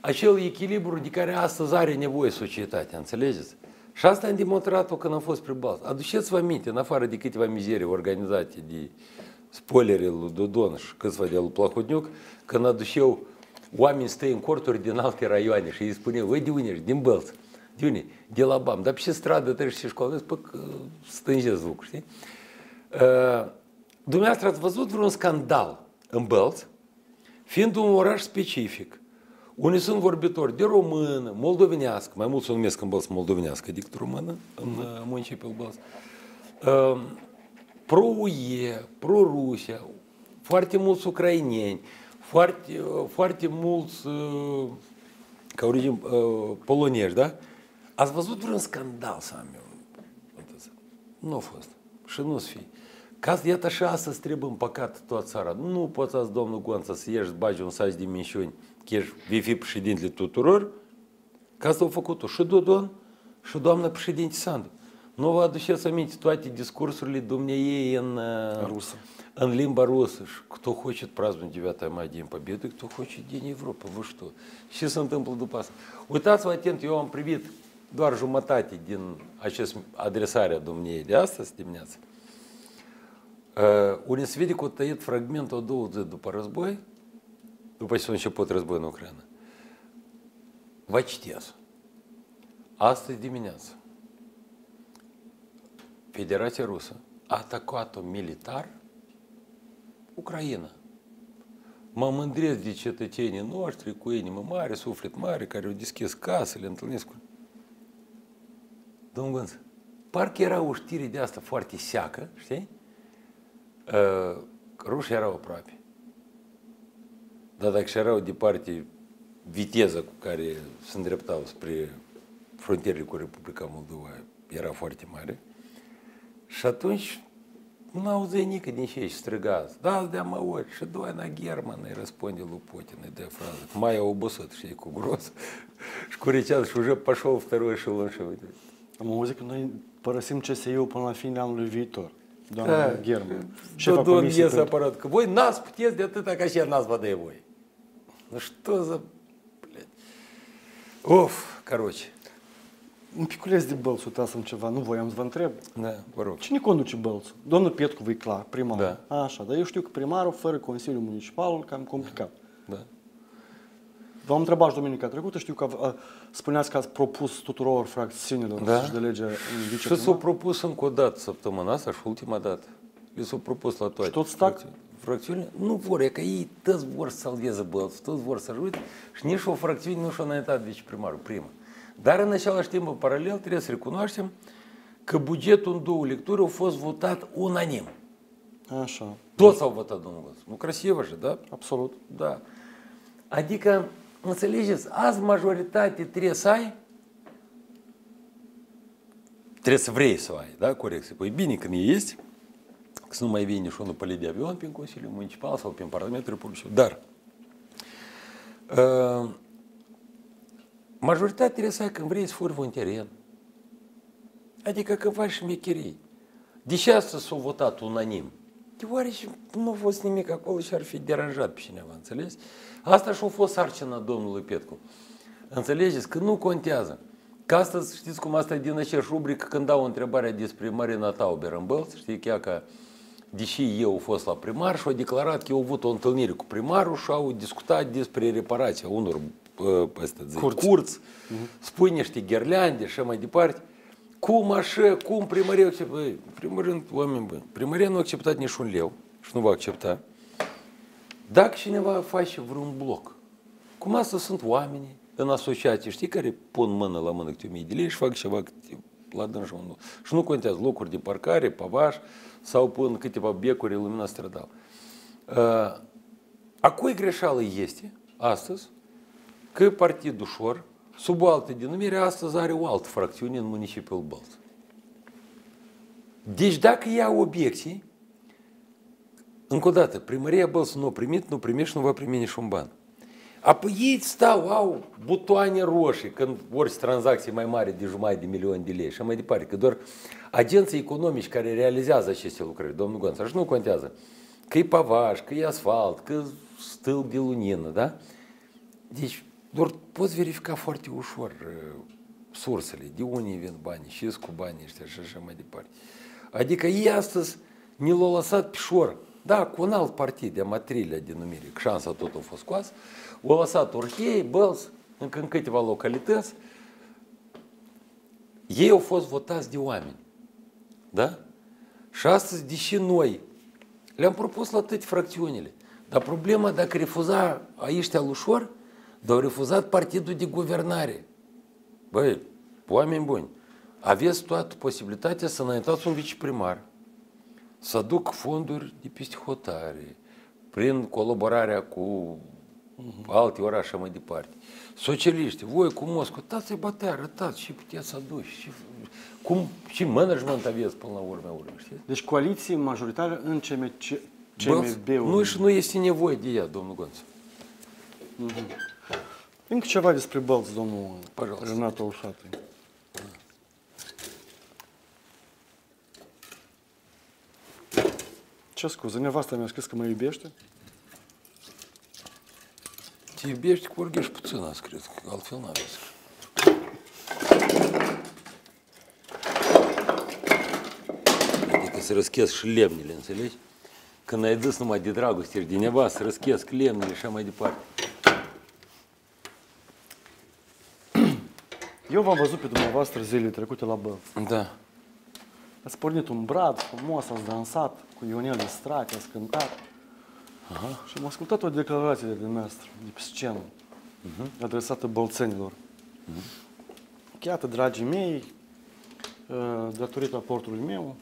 acel echilibru de care astăzi are nevoie societatea, înțelegeți? Și asta am demonstrat-o când am fost pe Balți. Aduceți-vă aminte, în afară de câteva mizerii organizate de spoilere lui Dodon și câțiva de lui Plahodniuc, când aduceau oameni stăi în corturi din alte raioane și îi spuneau, voi de unde ești? Din Bălți. De unde? De la BAM. Dar pe ce stradă treci și școală? Zic, că stânjesc lucruri, știi? Uh, dumneavoastră ați văzut vreun scandal în Bălți, fiind un oraș specific, unde sunt vorbitori de română, moldovenească, mai mult se numesc în Bălți moldovenească decât română, în uh, municipiul Bălți, uh, pro-UE, pro-Rusia, foarte mulți ucraineni, foarte, foarte mulți uh, ca origini uh, polonești, da? Ați văzut vreun scandal să am eu? Nu a fost. Și nu să fie. Ca iată și astăzi trebuie împăcat toată țara. Nu poți azi, domnul Gonța, să ieși, să bagi un saj de minciuni, că ești, vei fi președintele tuturor, ca asta au făcut-o și Dodon și doamna președinte Sandu. Nu vă aduceți aminte toate discursurile dumneiei în, Rusă. în limba rusă. Și кто хочет праздновать 9 mai День Победы, кто хочет День Европы. Vă știu. Ce se întâmplă după asta? Uitați-vă atent, eu am privit doar jumătate din acest adresarea dumneiei de astăzi dimineață. Uh, vede că a tăiat fragmentul a două zi după război, după ce s-a început război în Ucraina. Vă citesc. Astăzi dimineață, Federația Rusă a atacat-o militar Ucraina. Mă mândresc de cetățenii noștri cu inimă mare, suflet mare, care au deschis casele, întâlnesc cu... Domnul Gânță, parcă era o știre de asta foarte seacă, știi? Uh, rușii erau aproape. Dar dacă și erau departe viteza cu care se îndreptau spre frontierele cu Republica Moldova era foarte mare, și atunci nu auzei nică din ce și striga, da, de mă uit, și doina German îi răspunde lui Putin, îi dă frază, mai a obosit, știi, cu gros, și cu речат, și уже пошел второй эшелон, și. Am auzit că noi părăsim CSI-ul până la finele anului viitor. Doamna Da. German. Что Дон Comisiei ies pentru- аппарат, că voi n-ați puteți de atâta ca și el n-ați văd voi. Ну что за, блядь. Оф, короче. Un piculeț de Bălți, uitasem ceva, nu voiam să vă întreb. Da, vă rog. Cine conduce Bălți? Domnul Pietcu e clar, primarul. Da. Așa, dar eu știu că primarul, fără Consiliul Municipal, cam complicat. Da. V-am întrebat și duminica trecută, știu că a, spuneați că ați propus tuturor fracțiunilor Da. să-și delege în Și s-a viceprimar. propus încă o dată săptămâna asta și ultima dată. Le s-a propus la toate. Și tot stac? fracțiuni- Fracțiunile? Nu vor, e că ei toți vor să salveze bălți, toți vor să ajute și nici o fracțiune nu și-a înaintat viceprimarul, prima. Dar în același timp, în paralel, trebuie să recunoaștem că bugetul în două lecturi a fost votat unanim. Așa, Toți au votat, domnul Găs. Nu crasiv așa, da? absolut. Da. Adică, înțelegeți, azi majoritate trebuie să ai, trebuie să vrei să o ai, da, corect. Să păi bine când ești, că să nu mai vine și unul pe de avion prin Consiliul Municipal sau prin Parlamentul Republicii. Dar, uh, majoritatea trebuie să ai când vrei să furi un teren. Adică că faci șmecherii. De ce asta s-a votat unanim? Deoarece nu a fost nimic acolo și ar fi deranjat pe cineva, înțelegi? Asta și-a fost sarcina domnului Petcu. Înțelegeți? Că nu contează. Că astăzi, știți cum asta e din aceeași rubrică, când dau întrebarea despre Marina Tauber în Bălți, știi, chiar că deși eu am fost la primar și au declarat că au avut o întâlnire cu primarul și au discutat despre reparația unor uh, ăsta, zic, Curți. curți, spui niște gherleande și așa mai departe. Cum așa, cum primăria acceptă? Băi, în primul rând, oameni buni, primăria nu a acceptat nici un leu și nu va accepta. Dacă cineva face vreun bloc, cum asta sunt oameni în asociație, știi, care pun mână la mână câte 1000 de lei și fac ceva câte- la dânsul unul. Și nu contează locuri de parcare, pavaj sau pun câteva becuri lumina stradal. Uh, A cui greșeală este astăzi că Partidul Ușor, ia obiecții, încă o dată, primăria Bălți nu a primit, nu primește și nu va primi niciun ban. Apoi ei stau, au butoane roșii când orice tranzacție mai mare de jumătate de milion de lei și așa mai departe. Că doar agenții economici care realizează aceste lucrări, domnul Gonța, și nu contează. că e pavaj, că e asfalt, că stâlp de lunină, da? Deci, doar poți verifica foarte ușor uh, sursele, de unde vin banii, și cu banii ăștia și așa mai departe. Adică ei astăzi ne l-au lăsat pișor. Da, cu un alt partid, de matrilea denumire, că șansa tot a fost scoasă, au lăsat Orhei, Bălți, încă în câteva localități, ei au fost votați de oameni. Da? Și astăzi, deși noi le-am propus la toate fracțiunile, dar problema dacă refuza aici ușor, dar au refuzat partidul de guvernare. Băi, oameni buni, aveți toată posibilitatea să înaintați un viceprimar, să aduc fonduri de peste hotare, prin colaborarea cu alte orașe și mai departe. Socialiști, voi cu Moscova, dați-i bătea, arătați și puteți să aduci. Și, cum, și management aveți până la urmă, urmă știți? Deci coaliție majoritară în CMC, CMB-ul. Nu, și nu este nevoie de ea, domnul Gonț. Mm-hmm. Încă ceva despre Bălți, domnul Păjalți. Renato Ușatui. Ce scuze, nevasta mi-a scris că mă iubește? Te iubești cu Orgheș puțin, a scris, că altfel n-a scris. Adică să răschesc și lemnile, înțelegi? Când ai dus numai de dragoste și de nevastă, să răschesc lemnile și așa mai departe. Eu v-am văzut pe dumneavoastră zilele trecute la Bălți. Da. Ați pornit un brad frumos, ați dansat cu Ionel de Strate, ați cântat. Aha. Și am ascultat o declarație de dumneavoastră, de pe scenă, uh-huh. adresată bălțenilor. Uh-huh. Iată, dragii mei, uh, datorită aportului meu,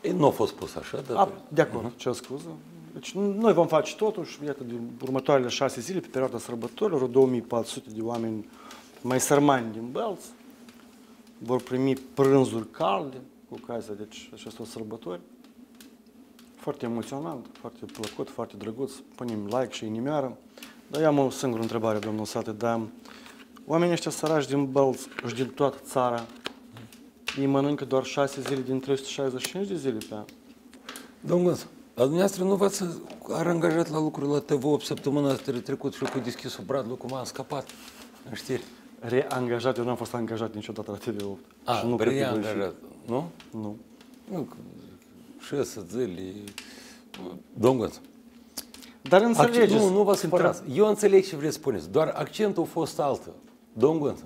E, nu a fost pus așa, dar... a, de acord, uh-huh. ce scuză. Deci noi vom face totuși, iată, de următoarele șase zile, pe perioada sărbătorilor, 2400 de oameni mai sărmani din Bălți vor primi prânzuri calde cu ocazia deci, acestor sărbători. Foarte emoționant, foarte plăcut, foarte drăguț. Punem like și inimioară. Dar eu am o singură întrebare, domnul Sate, dar oamenii ăștia sărași din Bălți și din toată țara, ei mănâncă doar 6 zile din 365 de zile pe an. Domnul Gânț, dar dumneavoastră nu v-ați angajat la lucruri la TV8 săptămâna trecut și cu deschisul Bradlu, cum a scăpat în știri? Reangajat, eu nu am fost angajat niciodată la TV8. A, și nu cred că voi fi. reangajat, nu? Nu. Nu, că șase zile... Domnul Gânț, Dar Accent, înțelegeți. nu, nu vă suntem- supărați. Eu înțeleg ce vreți să spuneți, doar accentul a fost altă. Domnul Gânță,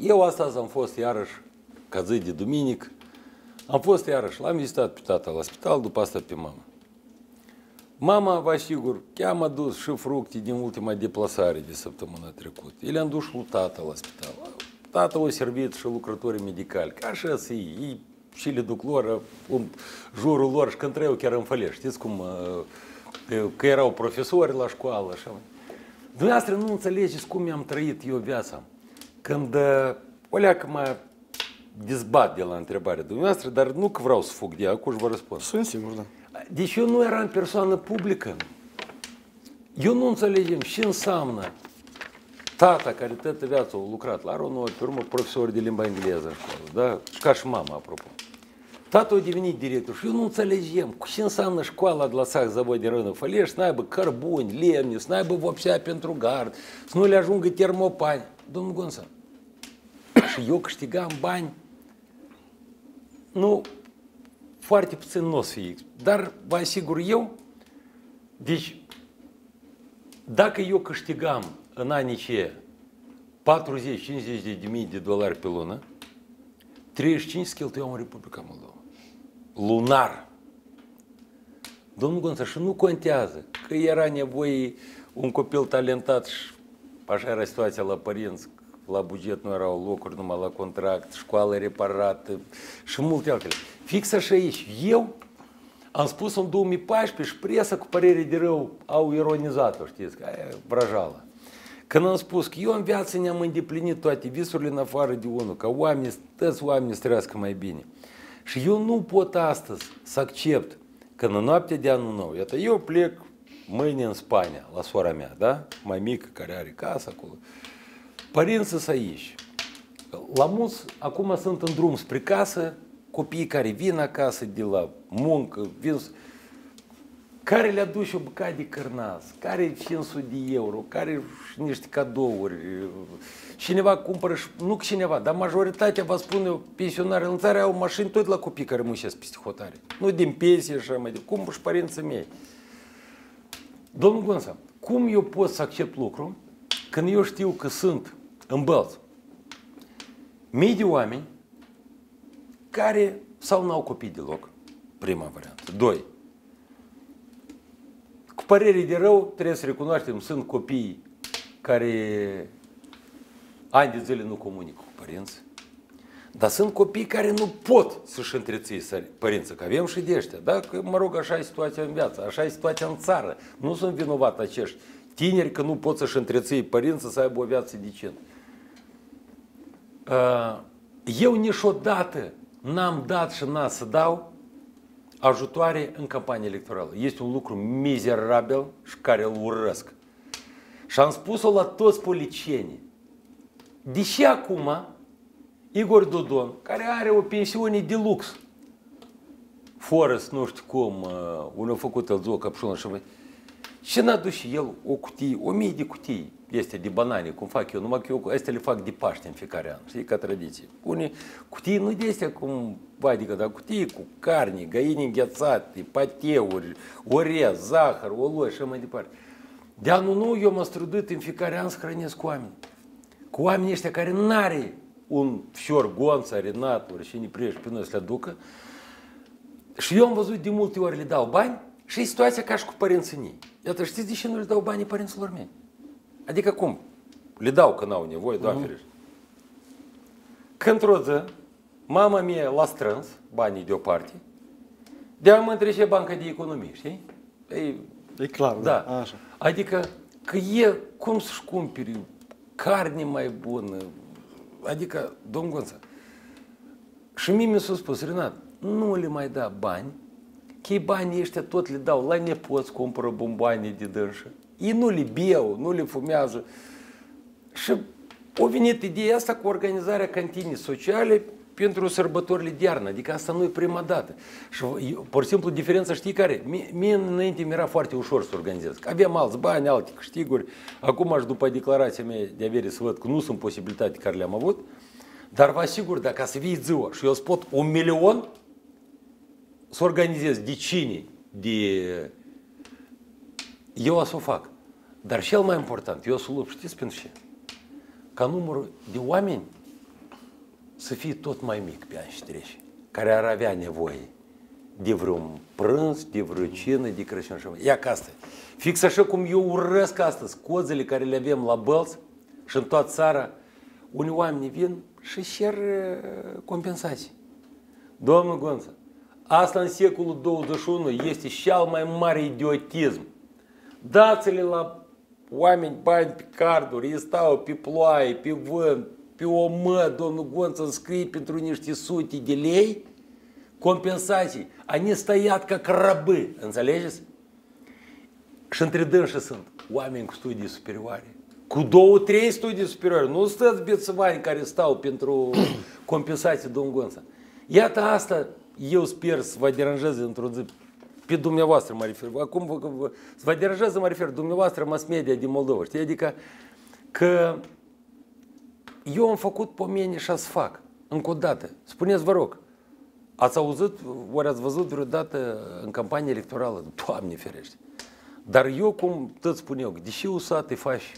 eu astăzi am fost iarăși, ca zi de duminic, am fost iarăși, l-am vizitat pe tata la spital, după asta pe mama. Mama, vă asigur, chiar m-a dus și fructe din ultima deplasare de săptămâna trecută. El am dus și lui tata la spital. Tata o servit și lucrătorii medicali, ca așa să ei și le duc lor în jurul lor și când trăiau chiar în Fălești. Știți cum, uh, că erau profesori la școală, așa. Dumneavoastră nu înțelegeți cum mi-am trăit eu viața. Când uh, o leacă mă dezbat de la întrebarea dumneavoastră, dar nu că vreau să fug de ea, acum își vă răspund. Sunt sigur, da. Deci eu nu eram persoană publică. Eu nu înțelegem ce înseamnă tata care toată viața a lucrat la Ronor, pe urmă profesor de limba engleză în școală, da? ca și mama, apropo. Tata a devenit director și eu nu înțelegem ce înseamnă școala de la Sac Zavod de Rână Făleș, să n-aibă cărbuni, lemne, să n-aibă vopsea pentru gard, să nu le ajungă termopani. Domnul Gonsa, și eu câștigam bani, nu, foarte puțin nu o să fie, dar vă asigur eu, deci, dacă eu câștigam în anii ce 40-50 de mii de dolari pe lună, 35 se cheltuiau în Republica Moldova. Lunar. Domnul Gonțaș, și nu contează că era nevoie un copil talentat și așa era situația la părinți, la buget nu erau locuri numai la contract, școală reparată și multe altele. Fix așa aici. Eu am spus în 2014 și presa cu părere de rău au ironizat-o, știți, că aia e vrăjală. Când am spus că eu în viață ne-am îndeplinit toate visurile în afară de unul, ca oamenii, toți oamenii să trăiască mai bine. Și eu nu pot astăzi să accept că în noaptea de anul nou, iată, eu plec mâine în Spania, la sora mea, da? Mai mică, care are casă acolo. Părinții să aici. La mulți acum sunt în drum spre casă, copiii care vin acasă de la muncă, vin... care le-a dus și o bucată de cărnaz, care 500 de euro, care și niște cadouri, cineva cumpără, și, nu cineva, dar majoritatea, vă spun eu, pensionarii în țară au mașini tot la copii care muncesc peste hotare. Nu din pensie și așa mai departe, cum și părinții mei. Domnul Gonsa, cum eu pot să accept lucru când eu știu că sunt în bălți mii de oameni care sau n-au copii deloc, prima variantă. Doi, cu părere de rău, trebuie să recunoaștem, sunt copii care ani de zile nu comunică cu părinții, dar sunt copii care nu pot să-și întreții părinții, că avem și de ăștia. Da? Că, mă rog, așa e situația în viață, așa e situația în țară. Nu sunt vinovat acești tineri că nu pot să-și întreții părinții să aibă o viață decentă. Eu niciodată n-am dat și n-am să dau ajutoare în campanie electorală. Este un lucru mizerabil și care îl urăsc. Și am spus-o la toți policienii. Deși acum Igor Dodon, care are o pensiune de lux, Forest, nu știu cum, uh, unul a făcut el două căpșună și mai... Și n-a dus și el o cutie, o mie de cutii este de banane, cum fac eu, numai că eu astea le fac de Paște în fiecare an, știi, ca tradiție. Unii cutii nu de astea cum, adică, dar cutii cu carne, găini înghețate, pateuri, orez, zahăr, oloi și mai departe. De anul nou eu mă străduit în fiecare an să hrănesc cu oameni. Cu oamenii ăștia care n-are un fior gonța, renat, ori și neprești pe noi să le aducă. Și eu am văzut de multe ori le dau bani și e situația ca și cu părinții mei. Iată, știți de ce nu le dau banii părinților mei? Adică cum? Le dau că n-au nevoie, doar mm. ferește. Când într-o zi, mama mea l-a strâns banii deoparte, de-a mă întrece banca de economie, știi? E, e clar, da. da. Așa. Adică că e cum să-și cumperi carne mai bună, adică, domn Gonța, și mie mi s-a spus, Renat, nu le mai da bani, că banii ăștia tot le dau la nepoți, cumpără bomboane de dânșă. Ei nu le beau, nu le fumează. Și a venit ideea asta cu organizarea cantinei sociale pentru sărbătorile de iarnă, adică asta nu e prima dată. Și pur și simplu diferența știi care? Mie, mie înainte mi era foarte ușor să organizez. Că aveam alți bani, alte câștiguri. Acum aș după declarația mea de avere să văd că nu sunt posibilitate care le-am avut. Dar vă asigur, dacă să vii ziua și eu spot un milion să organizez de cine, de eu o să o fac. Dar cel mai important, eu o să lupt, știți pentru ce? Ca numărul de oameni să fie tot mai mic pe ani și trece, care ar avea nevoie de vreun prânz, de vreo cină, de Crăciun și mai. Ia ca asta. Fix așa cum eu urăsc astăzi cozele care le avem la bălți și în toată țara, unii oameni vin și cer uh, compensații. Domnul Gonță, asta în secolul 21 este cel mai mare idiotism Dați-le la oameni bani pe carduri, ei stau pe ploaie, pe vânt, pe o mă, domnul Gonță scrie pentru niște sute de lei compensații. Они стоят как рабы, dânși sunt oameni cu studii superioare. Cu două, trei studii superioare. Nu stați bețăvani care stau pentru compensații, domnul Gonța. Iată asta eu sper să vă deranjeze într-o zi pe dumneavoastră mă refer. Acum vă, vă, vă deranjează, mă refer, dumneavoastră mass media din Moldova, știi? Adică că eu am făcut pomeni și să fac. Încă o dată. Spuneți, vă rog, ați auzit, ori ați văzut vreodată în campanie electorală? Doamne ferește! Dar eu, cum tot spun eu, deși USAT îi faci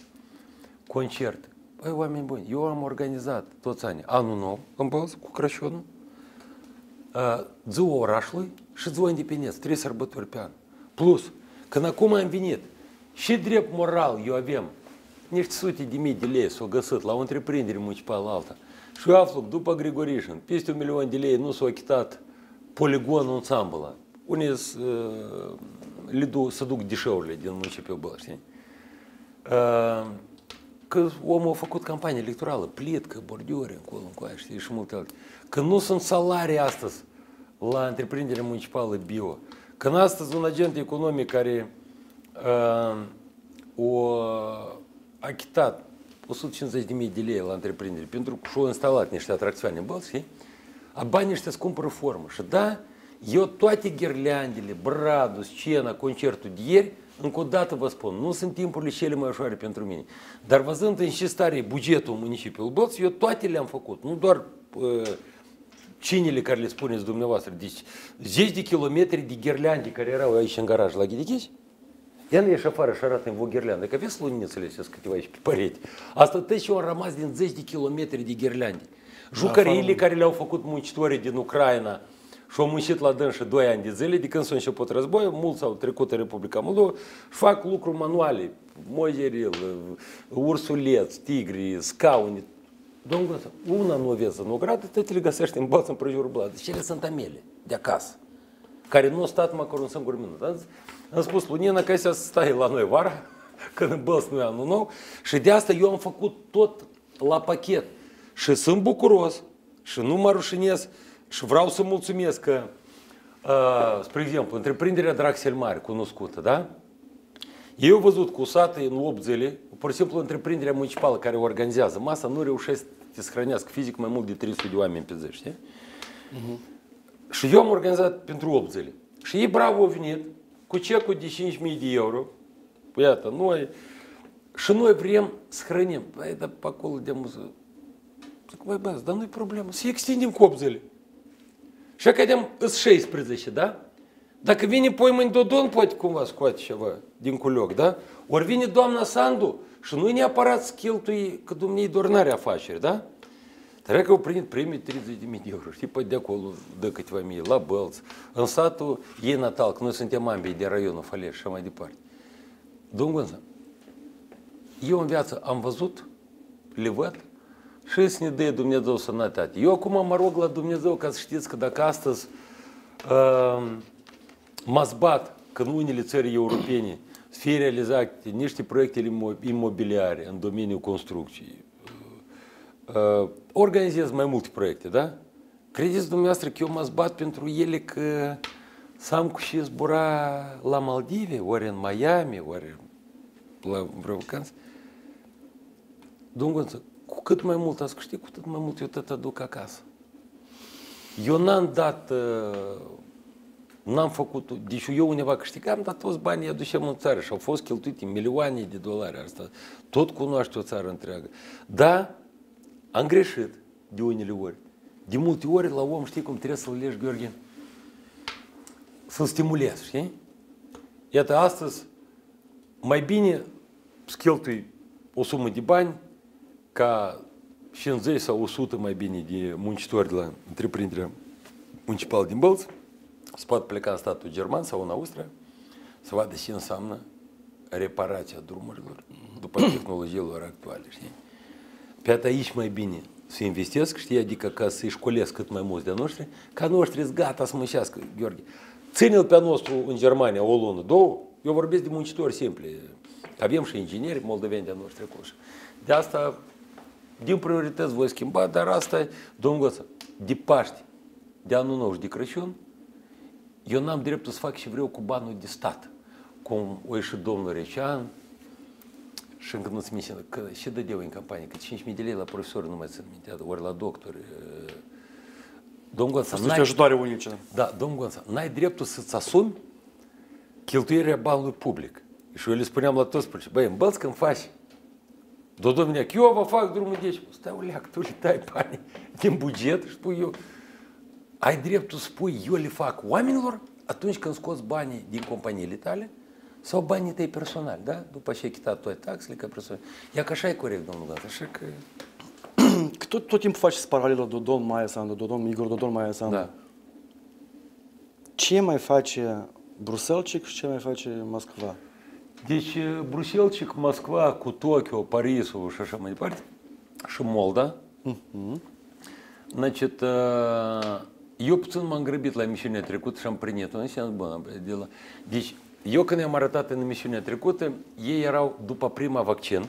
concert, Păi, oameni buni, eu am organizat toți anii anul nou, în bază, cu Crăciunul, ziua orașului și ziua independență, trei sărbători pe an. Plus, când acum am venit și drept moral eu avem niște sute de mii de lei s-au găsit la o întreprindere municipală alta. Și eu aflu, după Grigorișin, peste un milion de lei nu s-au achitat poligonul în Țambăla. Unii uh, le duc, să duc deșeurile din municipiul Bălă, știi? Uh, că omul a făcut campanie electorală, plitcă, bordiuri, încolo, încoaie, știi, și multe alte. Că nu sunt salarii astăzi la întreprinderea municipală bio. Când astăzi un agent economic care uh, o achitat 150.000 de lei la întreprindere pentru că și-au instalat niște atracțiuni în băl, știi? A banii ăștia îți cumpără formă. Și da, Eu toate ghirlandele, bradul, scena, concertul de ieri, încă o dată vă spun, nu sunt timpurile cele mai ușoare pentru mine. Dar văzând în ce stare bugetul municipiului Boț, eu toate le-am făcut. Nu doar uh, cinele care le spuneți dumneavoastră. Deci zeci de kilometri de ghirlande care erau aici în garaj la Ghidichis, Ia ne ieși afară și arată în o ghirlandă, că aveți lunițele astea câteva aici pe perete. Asta tot ce au rămas din zeci de kilometri de ghirlande. Jucăriile care le-au făcut muncitorii din Ucraina și au muncit la dânsă 2 ani de zile, de când s-a început războiul, mulți au trecut în Republica Moldova și fac lucruri manuale, mozeril, ursuleț, tigri, scaune, Domnul una nu aveți în ogradă, te le găsești în bață împrejurul bladă. Cele sunt amele de acasă, care nu au stat măcar un singur minut. Am spus lui Nina că să stai la noi vara, când în băs nu e anul nou, și de asta eu am făcut tot la pachet. Și sunt bucuros și nu mă rușinez și vreau să mulțumesc că, uh, spre exemplu, întreprinderea Draxel Mare, cunoscută, da? Eu au văzut cu sate în 8 zile, pur și simplu întreprinderea municipală care organizează masa nu reușește să schrănească fizic mai mult de 300 de oameni pe zi, știi? Uh-huh. Și eu am organizat pentru 8 zile. Și ei bravo au venit cu cecul de 5.000 de euro. Iată, noi, și noi vrem să hrănim. Păi, dar pe acolo de muză. Zic, băi, băi, dar nu-i problemă, să extindem cu 8 zile. Și cădem îs 16, da? Dacă vine poi mâini Dodon, poate cumva scoate ceva din culoc, da? Ori vine doamna Sandu și nu-i neapărat să cheltui, că dumnei doar n-are afaceri, da? Trebuie că au primit primii 30 de mii de euro, știi, pe de acolo dă câteva mii, la Bălț, în satul ei natal, că noi suntem ambii de raionul Faleș și așa mai departe. Domnul Gonza, eu în viață am văzut, le văd și să ne dea Dumnezeu sănătate. Eu acum mă rog la Dumnezeu ca să știți că dacă astăzi uh, mă zbat că în unele țări europene să fie realizate niște proiecte imobiliare în domeniul construcției, uh, organizez mai multe proiecte, da? Credeți dumneavoastră că eu mă zbat pentru ele că să am cu și zbura la Maldive, ori în Miami, ori la vreo vacanță? Domnul cu cât mai mult ați câștig, cu atât mai mult eu tot aduc acasă. Eu n-am dat, uh, n-am făcut, deci eu undeva câștigam, dar toți banii aducem în țară și au fost cheltuite milioane de dolari asta. Tot cunoaște o țară întreagă. Da, am greșit de unele ori. De multe ori la om știi cum trebuie să-l legi, Gheorghe? Să-l stimulezi, știi? Iată, astăzi mai bine să cheltui o sumă de bani ca 50 sau 100 mai bine de muncitori de la întreprinderea municipală din Bălț, să poată pleca în statul german sau în Austria, să vadă ce înseamnă reparația drumurilor după tehnologiilor actuale, știi? Pe aici mai bine să investesc, știi, adică ca să-i școlesc cât mai mulți de noștri, ca noștri sunt gata să muncească, Gheorghe. Ține-l pe nostru în Germania o lună, două, eu vorbesc de muncitori simpli. Avem și ingineri moldoveni de noștri acolo. De asta, din priorități voi schimba, dar asta, domnul Goță, de Paște, de anul nou și de Crăciun, eu n-am dreptul să fac și vreau cu banul de stat. Cum o ieșit domnul Recean, și încă nu-ți minte, că și dădeau în campanie, că 5.000 de lei la profesor nu mai țin minte, ori la doctor. Domn Gonța, n-ai, ajutoare unice. Da, domn Gonța, n-ai dreptul să-ți asumi cheltuirea banului public. Și eu le spuneam la toți, băi, în Bălți când faci do domnule, că eu vă fac drumul de aici. Stai, uleac, tu le dai bani din buget și spui eu, ai dreptul să spui, eu le fac oamenilor atunci când scoți banii din companiile tale, sau banii tăi personali, da? După ce ai chitat toate taxele ca persoană. Ia că așa e corect, domnul Gata, așa că... că tot, tot timpul faceți paralelă Dodon Maia Sandu, Dodon Igor Dodon Maia Sandu. Da. Ce mai face Bruselcic și ce mai face Moscova? Deci Bruselcic, Moscova cu Tokyo, Parisul și așa mai departe, și Molda. Uh-huh. Значит, eu puțin m-am grăbit la emisiunea trecută și am primit-o. Deci, eu când i-am arătat în emisiunea trecută, ei erau după prima vaccin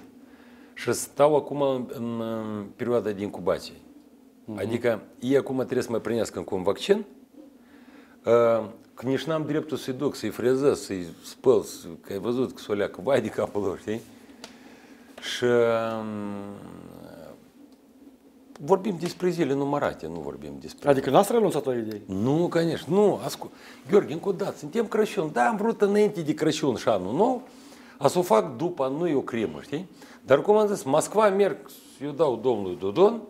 și stau acum în, în perioada de incubație. Uh-huh. Adică ei acum trebuie să mai primească încă un vaccin, că nici n-am dreptul să-i duc, să-i frezez, să-i spăl, că ai văzut că s-o leacă vai de capul lor, știi? Și vorbim despre zile numărate, nu vorbim despre... Adică n-ați renunțat la idei? Nu, конечно, nu, ascult. Gheorghe, încă o dată, suntem Crăciun. Da, am vrut înainte de Crăciun și anul nou, a să o fac după, nu e o crimă, știi? Dar cum am zis, Moskva merg, eu dau domnului Dodon,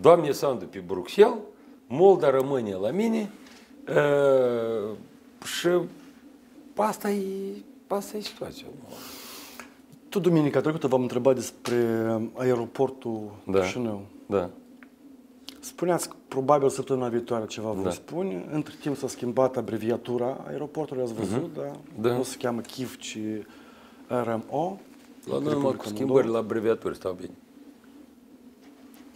Doamne Sandu pe Bruxelles, Molda rămâne la mine uh, și asta e, asta e situația. Tot duminica trecută v-am întrebat despre aeroportul Da. Chișinău. Da. Spuneați că probabil săptămâna viitoare ceva vă Da. spune. Între timp s-a schimbat abreviatura aeroportului, ați văzut, da? Da. Nu se cheamă KIV, ci RMO. La noi numai cu Republica schimbări la Moldova. abreviaturi stau bine.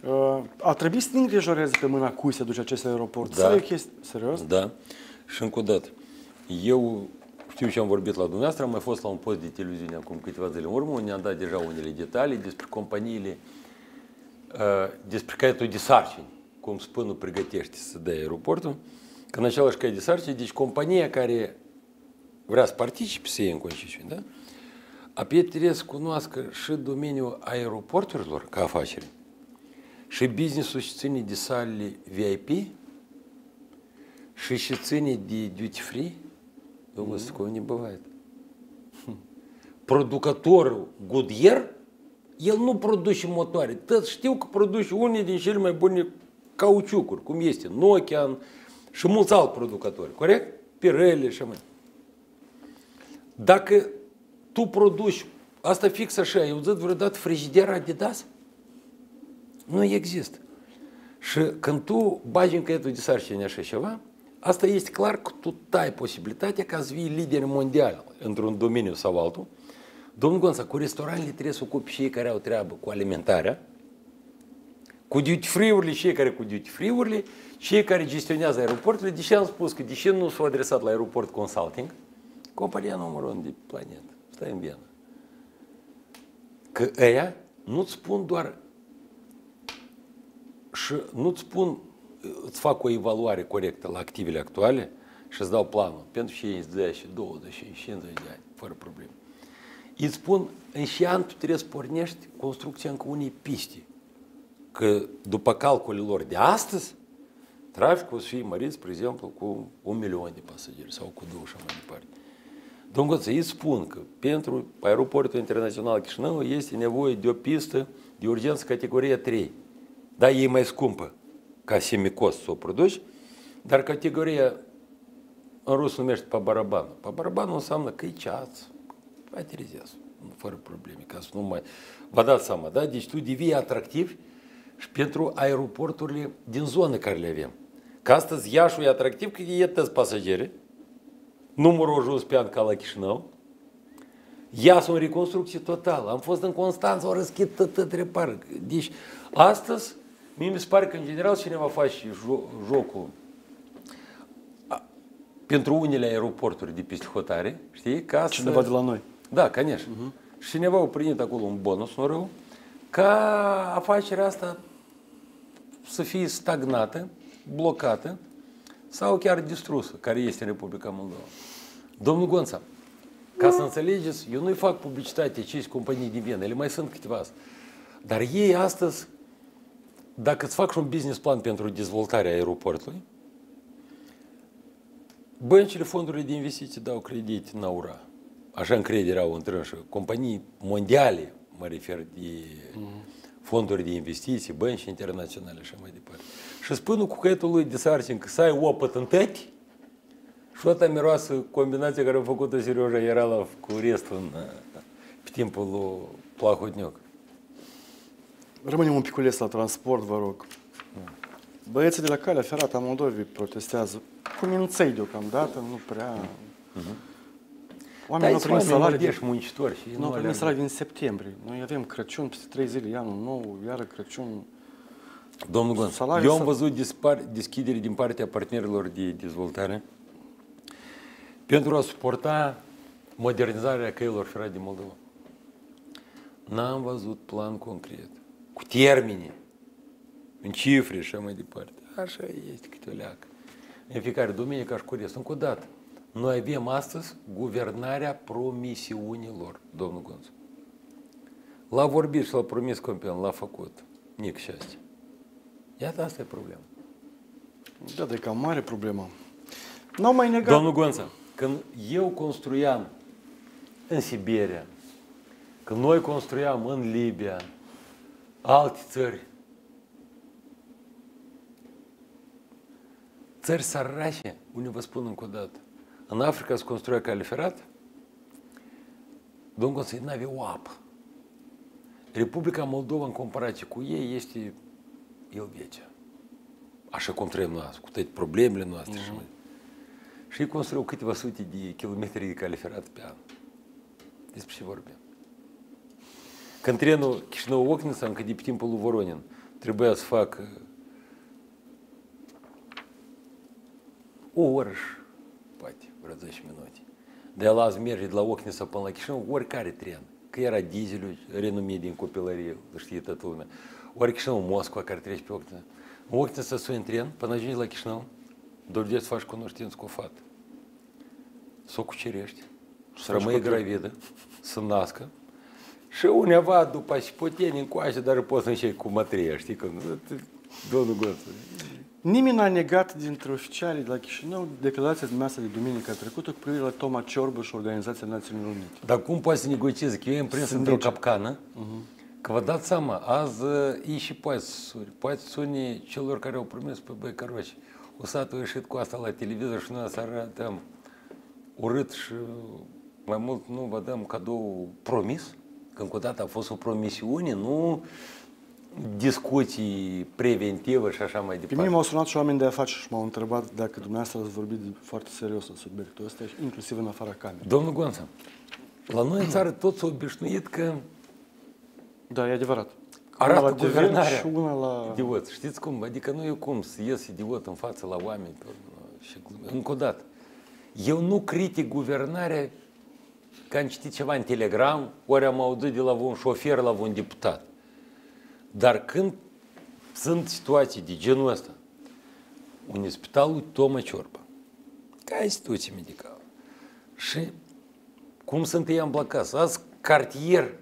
Uh, A trebuit să ne îngrijoreze pe mâna cui se duce acest aeroport. Da. Sau e o chestie, serios? Da. Și încă o dată, eu știu ce am vorbit la dumneavoastră, am mai fost la un post de televiziune acum câteva zile în urmă, unde ne-am dat deja unele detalii despre companiile, uh, despre caietul de sarcini, cum spânul pregătește să dea aeroportul, că în același caiet de sarcini, deci compania care vrea să participe să iei în concesiune, da? Apoi trebuie să cunoască și domeniul aeroporturilor ca afacere, Ши бизнесу сцене десалли VIP, ши сцене ди duty free, у вас такого не бывает. Хм. Продукатору Гудьер, я ну продущий мотуари, та штилка продущий, он не шель мой больни каучукур, кум есть, Нокиан, шимулцал продукатор, коррект? Пирелли, шамы. и ту produci, asta fix așa, eu îți vădat frigider Adidas, Nu există. Și când tu bagi în caietul de sarcini așa ceva, asta este clar că tu tai posibilitatea ca să fii lider mondial într-un domeniu sau altul. Domnul Gonța, cu restaurantele trebuie să ocupi și ei care au treabă cu alimentarea, cu duty free-urile, cei care cu duty free-urile, cei care gestionează aeroporturile. Deși am spus că deși nu s-au adresat la aeroport consulting, compania numărul 1 de planetă, stai în Viena. Că ăia nu-ți spun doar și nu-ți spun, îți fac o evaluare corectă la activele actuale și îți dau planul pentru 5, 10, 20, 50 de ani, fără probleme. Îți spun, în și an tu trebuie să pornești construcția încă unei piste. Că după calculele lor de astăzi, traficul o să fie mărit, spre exemplu, cu un milion de pasageri sau cu două și așa mai departe. Domnul Goță, îți spun că pentru aeroportul internațional Chișinău este nevoie de o pistă de urgență categorie 3. E o produci, dar categoria în rus numește pe barabanul. Pe barabanul înseamnă că e ceață, aterizează, fără probleme, ca să nu mai... Vă dați seama, da? Deci tu devii atractiv și pentru aeroporturile din zone care le avem. Că astăzi Iașul e atractiv că e tăți pasageri, numărul ajuns pe an ca la Chișinău, Iasul în reconstrucție totală. Am fost în Constanța, au răschit tot repar. Deci, astăzi, mie mi se pare că, în general, cineva face jo- jocul a- pentru unele aeroporturi de peste hotare, știi? Ca Cineva să... de la noi. Da, конечно. Și cineva a primit acolo un bonus, nu rău, ca afacerea asta să fie stagnată, blocată sau chiar distrusă, care este în Republica Moldova. Domnul Gonța, ca să înțelegeți, eu nu-i fac publicitate aceste companii din Viena, ele mai sunt câteva. Dar ei astăzi, dacă îți fac și un business plan pentru dezvoltarea aeroportului, băncile, fondurile de investiții dau credit în aura. Așa încredere au întrânșă. Companii mondiale, mă refer, de fonduri de investiții, bănci internaționale și așa mai departe. Și spânul cu caietul lui de sarcini că să ai opăt în tăti, și ăsta miroasă combinația care a făcut-o Serioja era la cu restul în, pe timpul lui Plahotniuc. Rămânem un piculeț la transport, vă rog. Băieții de la Calea Ferată a Moldovei protestează cu minței deocamdată, nu prea... Oamenii nu au primit salarii, de... din, muncitori și nu au nu primit aleargă. salarii din septembrie. Noi avem Crăciun, peste trei zile, e anul nou, iară Crăciun. Domnul Gon, Salariul eu am să- văzut dispar, deschideri din partea partenerilor de dezvoltare pentru a suporta modernizarea căilor ferate din Moldova. N-am văzut plan concret, cu termene, în cifre și așa mai departe. Așa este câte o leacă. În fiecare domeniu ca și cu restul. Încă o dată, noi avem astăzi guvernarea promisiunilor, domnul Gonț. L-a vorbit și l-a promis Compian, l-a făcut. Nic șastie. Iată, asta e problema. Da, de cam mare problemă. N-au mai negat. Domnul Gonța, când eu construiam în Siberia, când noi construiam în Libia, alte țări, țări sărace, unde vă spun încă o dată, în Africa se construia cale ferată, domnul Gonța, nu avea o apă. Republica Moldova, în comparație cu ei, este Elveția. Așa cum trăim noi, cu toate problemele noastre. Și, mai. și ei construiau câteva sute de kilometri de cale ferată pe an. Despre ce vorbim? Când trenul Chișinău-Ocnița, încă de pe timpul lui Voronin, trebuia să facă o oră și poate vreo 10 minute. De la azi merge de la Ocnița până la Chișinău, oricare tren. Că era dieselul renumit din copilărie, știe toată lumea. Ori Chișinău, Moscova, care trece pe Ocnița. În Ocnița să și undeva după și poteni încoace, dar poți să încerci cu mătrie, știi, când, domnul Gonță. Nimeni n-a negat dintre oficialii de la Chișinău declarația dumneavoastră de duminica trecută cu privire la Toma Ciorbă și Organizația Națiunilor Unite. Dar cum poate să negocieze? Că eu am prins Sunt într-o lege. capcană, că vă dați seama, azi uh, ei și poate să suni. Poate să suni celor care au promis pe băi căroci. O sat a ieșit cu asta la televizor și noi să arătăm urât și mai mult nu vă dăm cadou promis, că încă o dată a fost o promisiune, nu discuții preventive și așa mai Pe departe. mine m-au sunat și oameni de afaceri și m-au întrebat dacă dumneavoastră ați vorbit de- foarte serios în subiectul ăsta, și inclusiv în afara camerei. Domnul Gonța, la noi în țară toți s-au obișnuit că Da, e adevărat. Arată una la TV guvernarea. și una la... Idiot. Știți cum? Adică nu e cum să ies idiot în față la oameni. pe urmă Și glume. încă o dată. Eu nu critic guvernarea că am citit ceva în Telegram, ori am auzit de la un șofer, la un deputat. Dar când sunt situații de genul ăsta, un spitalul Toma Ciorba, ca instituție medicală, și cum sunt ei îmblăcați, azi cartier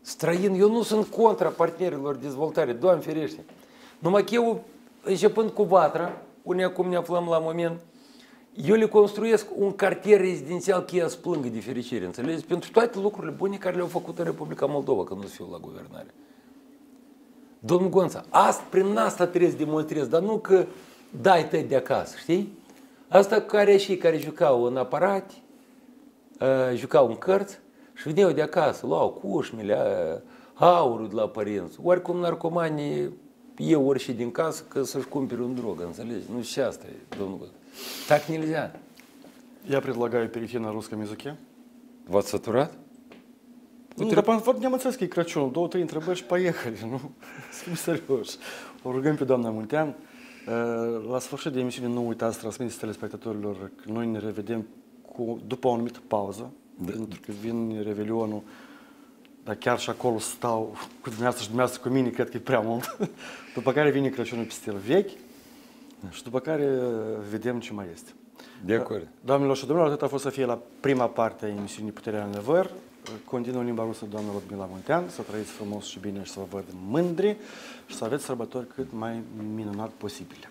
străin, eu nu sunt contra partenerilor de dezvoltare, Doamne ferește. Numai că eu, începând cu Vatra, unde acum ne aflăm la moment, eu le construiesc un cartier rezidențial că ea plângă de fericire, înțelegeți? Pentru toate lucrurile bune care le-au făcut în Republica Moldova când nu fiu la guvernare. Domnul Gonța, asta, prin asta trebuie să demonstrezi, dar nu că dai tăi de acasă, știi? Asta care și care jucau în aparat, uh, jucau în cărți și veneau de acasă, luau cușmile, uh, aurul de la părinți. Oricum narcomanii eu ori și din casă că să-și cumpere un drog, înțelegi? Nu și asta e, domnul Gonța. Так нельзя. Я предлагаю перейти на русском языке. Că e Crăciun, două, trei întrebări și poiecăli, nu? Să fim serioși. O rugăm pe doamna Muntean. Uh, La sfârșit de emisiune nu uitați transmiteți telespectatorilor că noi ne revedem cu, după o anumită pauză, Da. pentru că vine Revelionul, dar chiar și acolo stau cu dumneavoastră și dumneavoastră cu mine, cred că e prea mult. după care vine Crăciunul pe stil vechi și după care uh, vedem ce mai este. De acord. Doamnelor și domnilor, atât a fost să fie la prima parte a emisiunii Puterea în Never. Continuă în limba rusă doamna Ludmila Muntean, să trăiți frumos și bine și să vă văd mândri și să aveți sărbători cât mai minunat posibile.